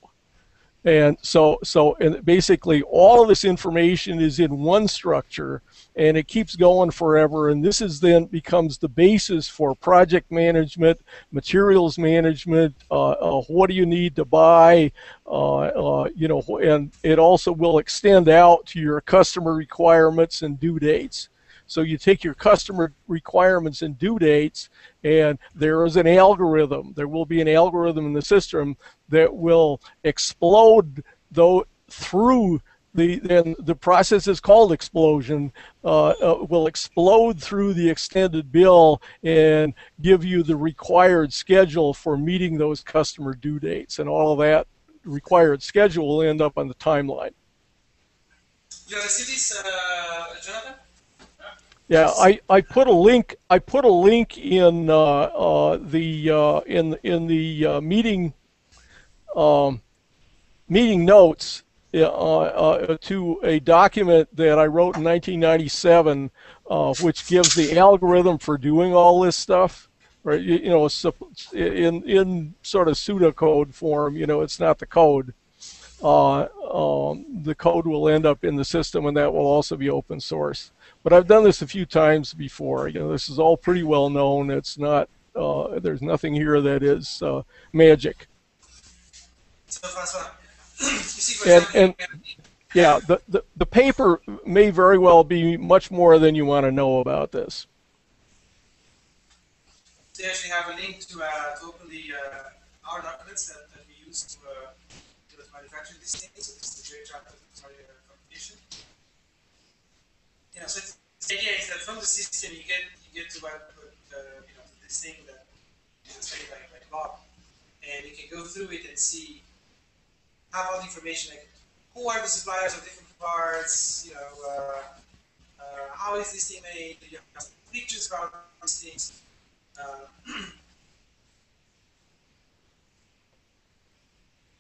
F: And so, so, and basically all of this information is in one structure and it keeps going forever. And this is then becomes the basis for project management, materials management, uh, uh, what do you need to buy, uh, uh, you know, and it also will extend out to your customer requirements and due dates. So you take your customer requirements and due dates, and there is an algorithm. There will be an algorithm in the system that will explode though through the and the process is called explosion. Uh, uh, will explode through the extended bill and give you the required schedule for meeting those customer due dates, and all that required schedule will end up on the timeline.
C: You see this, uh, Jonathan?
F: Yeah, I, I put a link I put a link in uh, uh, the uh, in in the uh, meeting um, meeting notes uh, uh, to a document that I wrote in 1997, uh, which gives the algorithm for doing all this stuff. Right, you, you know, in in sort of pseudocode form. You know, it's not the code. Uh, um, the code will end up in the system, and that will also be open source. But I've done this a few times before. You know, this is all pretty well known. It's not. Uh, there's nothing here that is uh, magic.
C: For
F: And- Yeah, the, the, the paper may very well be much more than you want to know about this.
C: actually have a link to, uh, open the uh, documents idea is that from the system. You get you get to what uh, you know this thing that is very like like Bob, and you can go through it and see have all the information like who are the suppliers of different parts, you know, uh, uh, how is this thing made, you have pictures about these things. Uh,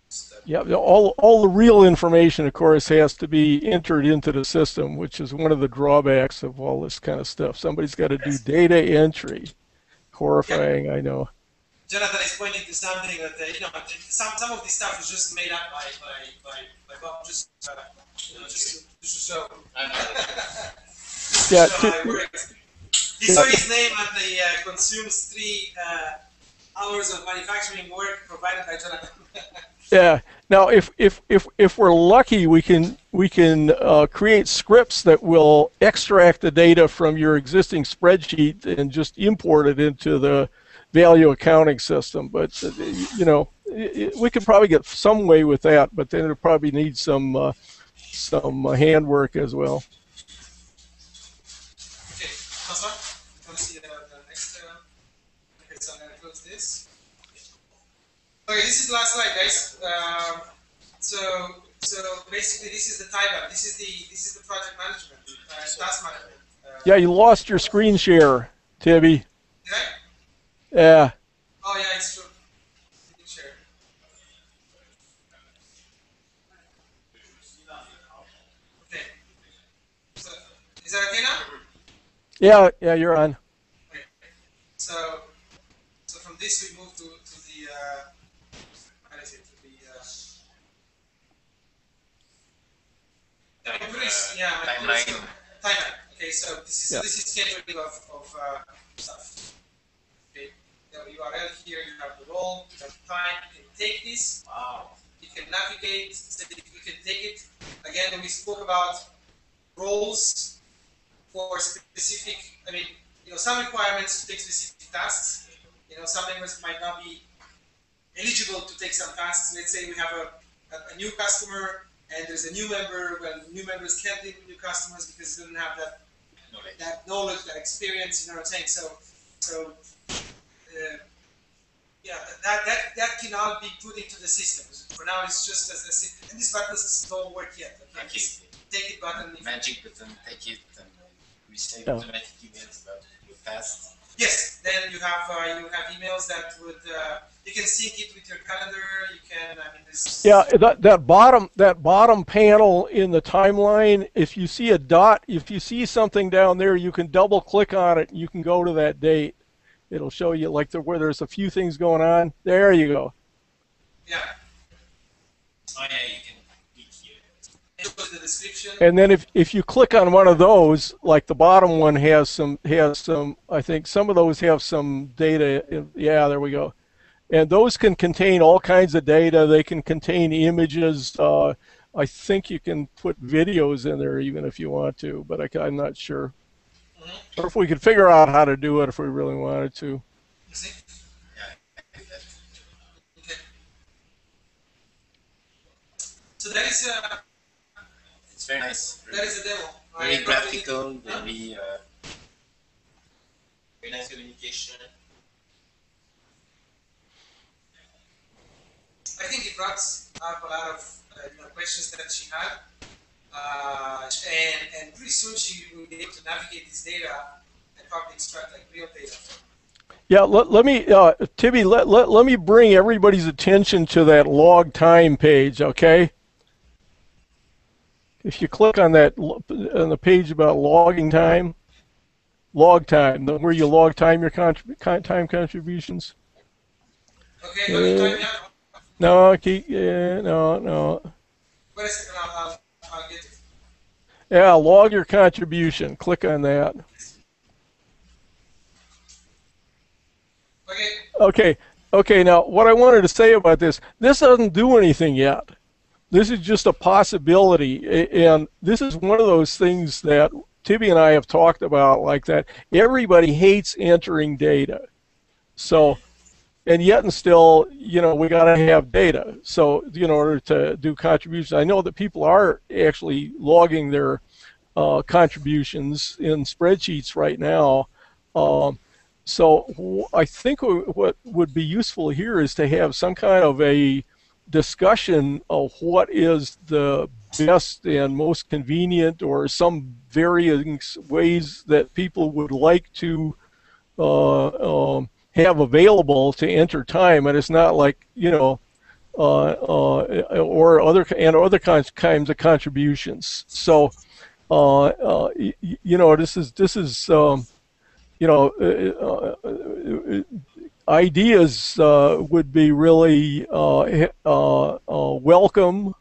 B: step.
F: Yeah, all all the real information, of course, has to be entered into the system, which is one of the drawbacks of all this kind of stuff. Somebody's got to do data entry. Horrifying, I know.
C: Jonathan is pointing to something that uh, you know some some of this stuff is just made up by by by, by Bob just uh, you know, just just to show.
B: I know.
C: Just to
F: Yeah,
C: show how it works. He saw his name and the uh, consumes three uh, hours of manufacturing work provided by Jonathan.
F: Yeah. Now, if if if if we're lucky, we can we can uh, create scripts that will extract the data from your existing spreadsheet and just import it into the value accounting system. But uh, you know, we could probably get some way with that, but then it probably needs some uh, some uh, handwork as well.
C: Okay, François, want to see the, the next? Uh, okay, so I'm gonna close this. Okay, this is the last slide, guys. Um, so, so basically, this is the timeline. This is the this is the project management, uh, task management. Uh,
F: Yeah, you lost your screen share, Tibby.
C: Did I?
F: Yeah.
C: Oh yeah, it's true. Didn't share. Okay. So, is that okay now?
F: Yeah, yeah, you're on.
C: Okay. So, so from this we move to, to the, uh, what is it, to the, uh, Please, yeah,
A: timeline.
C: please, Timeline, okay, so this is,
F: Yeah.
C: this is scheduling of, of, uh, stuff. Okay, the URL here, you have the role, you have the time, you can take this,
B: Wow.
C: you can navigate, so you can take it. Again, we spoke about roles for specific, I mean, you know, some requirements to take specific tasks. You know, some members might not be eligible to take some tasks. Let's say we have a, a, a new customer and there's a new member. Well, new members can't deal with new customers because they don't have that
B: Knowledge.
C: that knowledge, that experience. You know what I'm saying? So, so uh, yeah, that that that cannot be put into the system. For now, it's just as a sy- and these buttons don't work yet. Okay,
A: Okay.
C: This take it button. If,
A: Magic button, take it, and we save
F: Yeah.
A: automatic emails about your past.
C: Yes, then you have uh, you have emails that would uh, you can sync it with your calendar. You can I mean this.
F: Yeah, that, that bottom that bottom panel in the timeline, if you see a dot, if you see something down there, you can double click on it. You can go to that date. It'll show you like the, where there's a few things going on. There you go.
C: Yeah.
B: Oh yeah, you can click here.
C: And
F: then if, if you click on one of those, like the bottom one has some has some I think some of those have some data. Yeah, there we go. And those can contain all kinds of data. They can contain images. Uh, I think you can put videos in there even if you want to, but I, I'm not sure. Or if we could figure out how to do it if we really wanted to.
C: So that is uh,
A: very nice.
C: that is a demo.
A: Very
C: I
A: graphical, very, uh, very nice communication.
C: I think it wraps up a lot of uh, you know, questions that she had. Uh, and, and pretty soon she will be able to navigate this data and probably extract like real data.
F: Yeah, let, let me, uh, Tibby, let, let, let me bring everybody's attention to that log time page, okay? If you click on that, on the page about logging time, log time, where you log time your contrib- con- time contributions.
C: Okay,
F: Uh. No, keep, yeah, no, no.
C: Wait a second, I'll, I'll get it.
F: Yeah, log your contribution. Click on that.
C: Okay,
F: Okay, okay. Now, what I wanted to say about this, this doesn't do anything yet. This is just a possibility, and this is one of those things that Tibby and I have talked about, like that. Everybody hates entering data, so, and yet and still, you know, we got to have data. So, in order to do contributions, I know that people are actually logging their uh, contributions in spreadsheets right now. Um, so I think what would be useful here is to have some kind of a discussion of what is the best and most convenient or some varying ways that people would like to uh, um, have available to enter time. And it's not like, you know, uh, uh, or other and other kinds kinds of contributions. So, uh, uh, you know, this is this is um, you know, uh, ideas uh, would be really uh, uh, uh, welcome.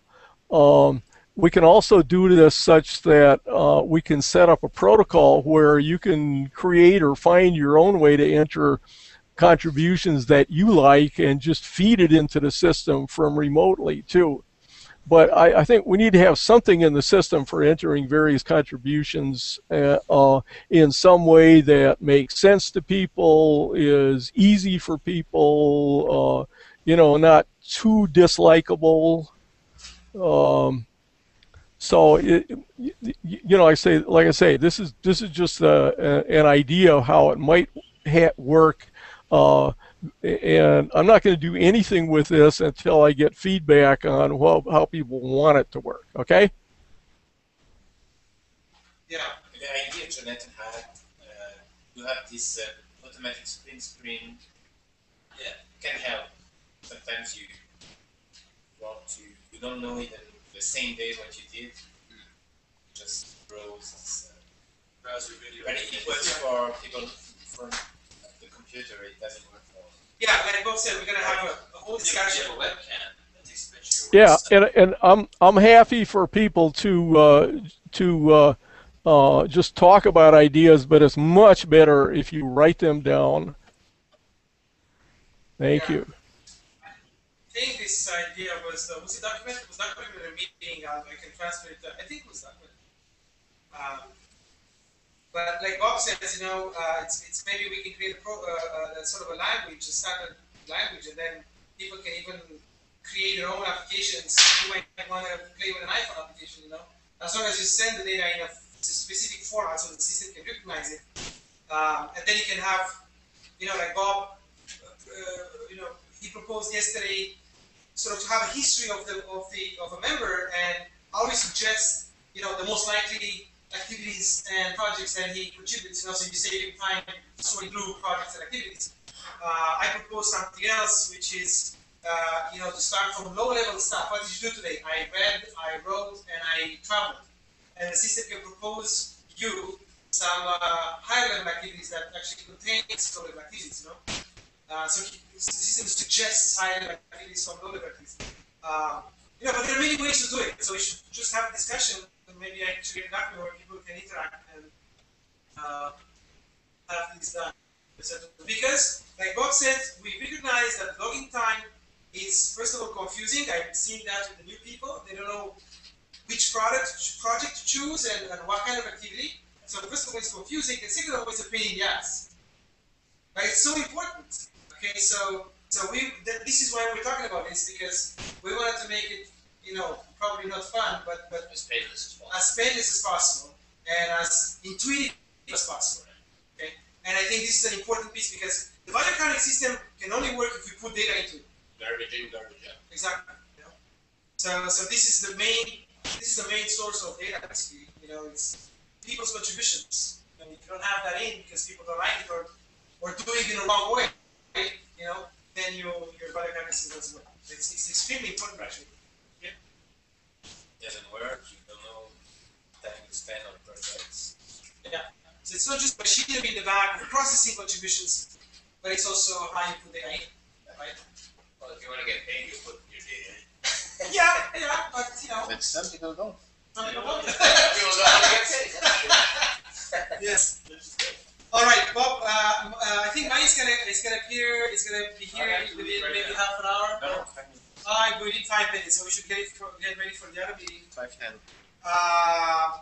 F: Um, we can also do this such that we can set up a protocol where you can create or find your own way to enter contributions that you like and just feed it into the system from remotely too. But I, I think we need to have something in the system for entering various contributions uh, uh, in some way that makes sense to people, is easy for people, uh, you know, not too dislikable. Um, so it, you know, I say, like I say, this is this is just a, a, an idea of how it might work. Uh, and I'm not going to do anything with this until I get feedback on well, how people want it to work. Okay?
C: Yeah.
A: The idea Jonathan had, uh, you have this uh, automatic screen screen.
B: Yeah.
A: Can help. Sometimes you want to, you don't know even the same day what you did. Just browse. It's, uh,
B: Browser video.
A: but it works for people from the computer. It doesn't work for.
C: Yeah, like Bob said, we're gonna have a, a whole discussion.
B: have a webcam that takes a picture. of
F: Yeah, and and I'm I'm happy for people to uh, to uh, uh, just talk about ideas, but it's much better if you write them down. Thank
C: Yeah.
F: you.
C: I think this idea was uh, was it documented? Was documented in a meeting? Uh, I can transfer it. Uh, I think it was documented. Um, but like Bob says, you know, uh, it's, it's maybe we can create a, pro, uh, uh, sort of a language, a standard language, and then people can even create their own applications. You might want to play with an iPhone application, you know, as long as you send the data in a specific format so the system can recognize it, um, and then you can have, you know, like Bob, uh, you know, he proposed yesterday, sort of to have a history of the of the of a member and always suggest, you know, the most likely activities and projects that he contributes. So you say you find sorry blue projects and activities. Uh, I propose something else, which is, uh, you know, to start from low level stuff. What did you do today? I read, I wrote, and I traveled. And the system can propose you some uh, higher level activities that actually contain low level activities. You know. Uh, so the system suggests higher level activities from low level activities. Um, you know, but there are many ways to do it. So we should just have a discussion, and maybe an app where people can interact and uh, have things done. Because, like Bob said, we recognize that logging time is first of all confusing. I've seen that with the new people. They don't know which product project to choose and, and what kind of activity. So first of all, it's confusing, and second of all, it's a pain in the ass. But it's so important. Okay, so so we th- this is why we're talking about this because we wanted to make it, you know, probably not fun, but but
B: As painless as possible.
C: as painless as possible and as intuitive as possible. Okay, and I think this is an important piece because the value accounting system can only work if we put data into it.
B: Garbage in, garbage out.
C: Exactly. You know? So so this is the main this is the main source of data. Basically, you know, it's people's contributions. And if you don't have that in because people don't like it or or do it in the wrong way, you know, then your your value accounting system doesn't work. It's, it's extremely important actually.
A: Doesn't work. You don't know time to spend on projects.
C: So it's not just machinery in the back processing contributions, but it's also how you put data in, right?
B: Well, if you want to get paid, you put your data in.
C: Yeah, yeah, but you know,
A: But some people don't.
C: some people don't.
B: People don't get paid.
C: yes. All right, Bob. Uh, uh, I think mine is gonna is gonna appear. It's gonna be here
B: Okay,
C: within maybe
B: now.
C: half an hour.
A: No, five.
C: We need five minutes, so we should get it for, get ready for the other meeting.
A: Five ten.
C: Uh,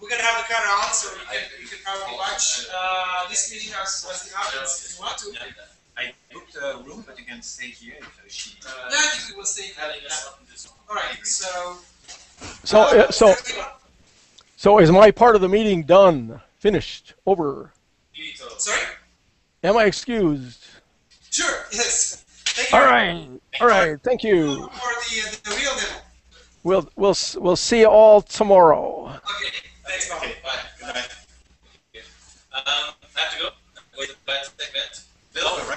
C: we're gonna have the camera on, so you can you can probably watch uh, this meeting as as it happens if you want to.
B: Yeah.
A: I booked a room, but you can stay here if she.
B: Uh,
C: Yeah, I think we will stay.
B: Having us up in this one.
C: All right, so.
F: So uh, so so is my part of the meeting done? Finished? Over?
C: Sorry.
F: Am I excused?
C: Sure. Yes.
F: All right. All right. Thank you.
C: For the, uh, the real demo.
F: We'll, we'll, we'll see you all tomorrow.
C: Okay. Thanks, Okay,
B: bye. Good night. Um, I have to go. Wait, segment.
D: Bill,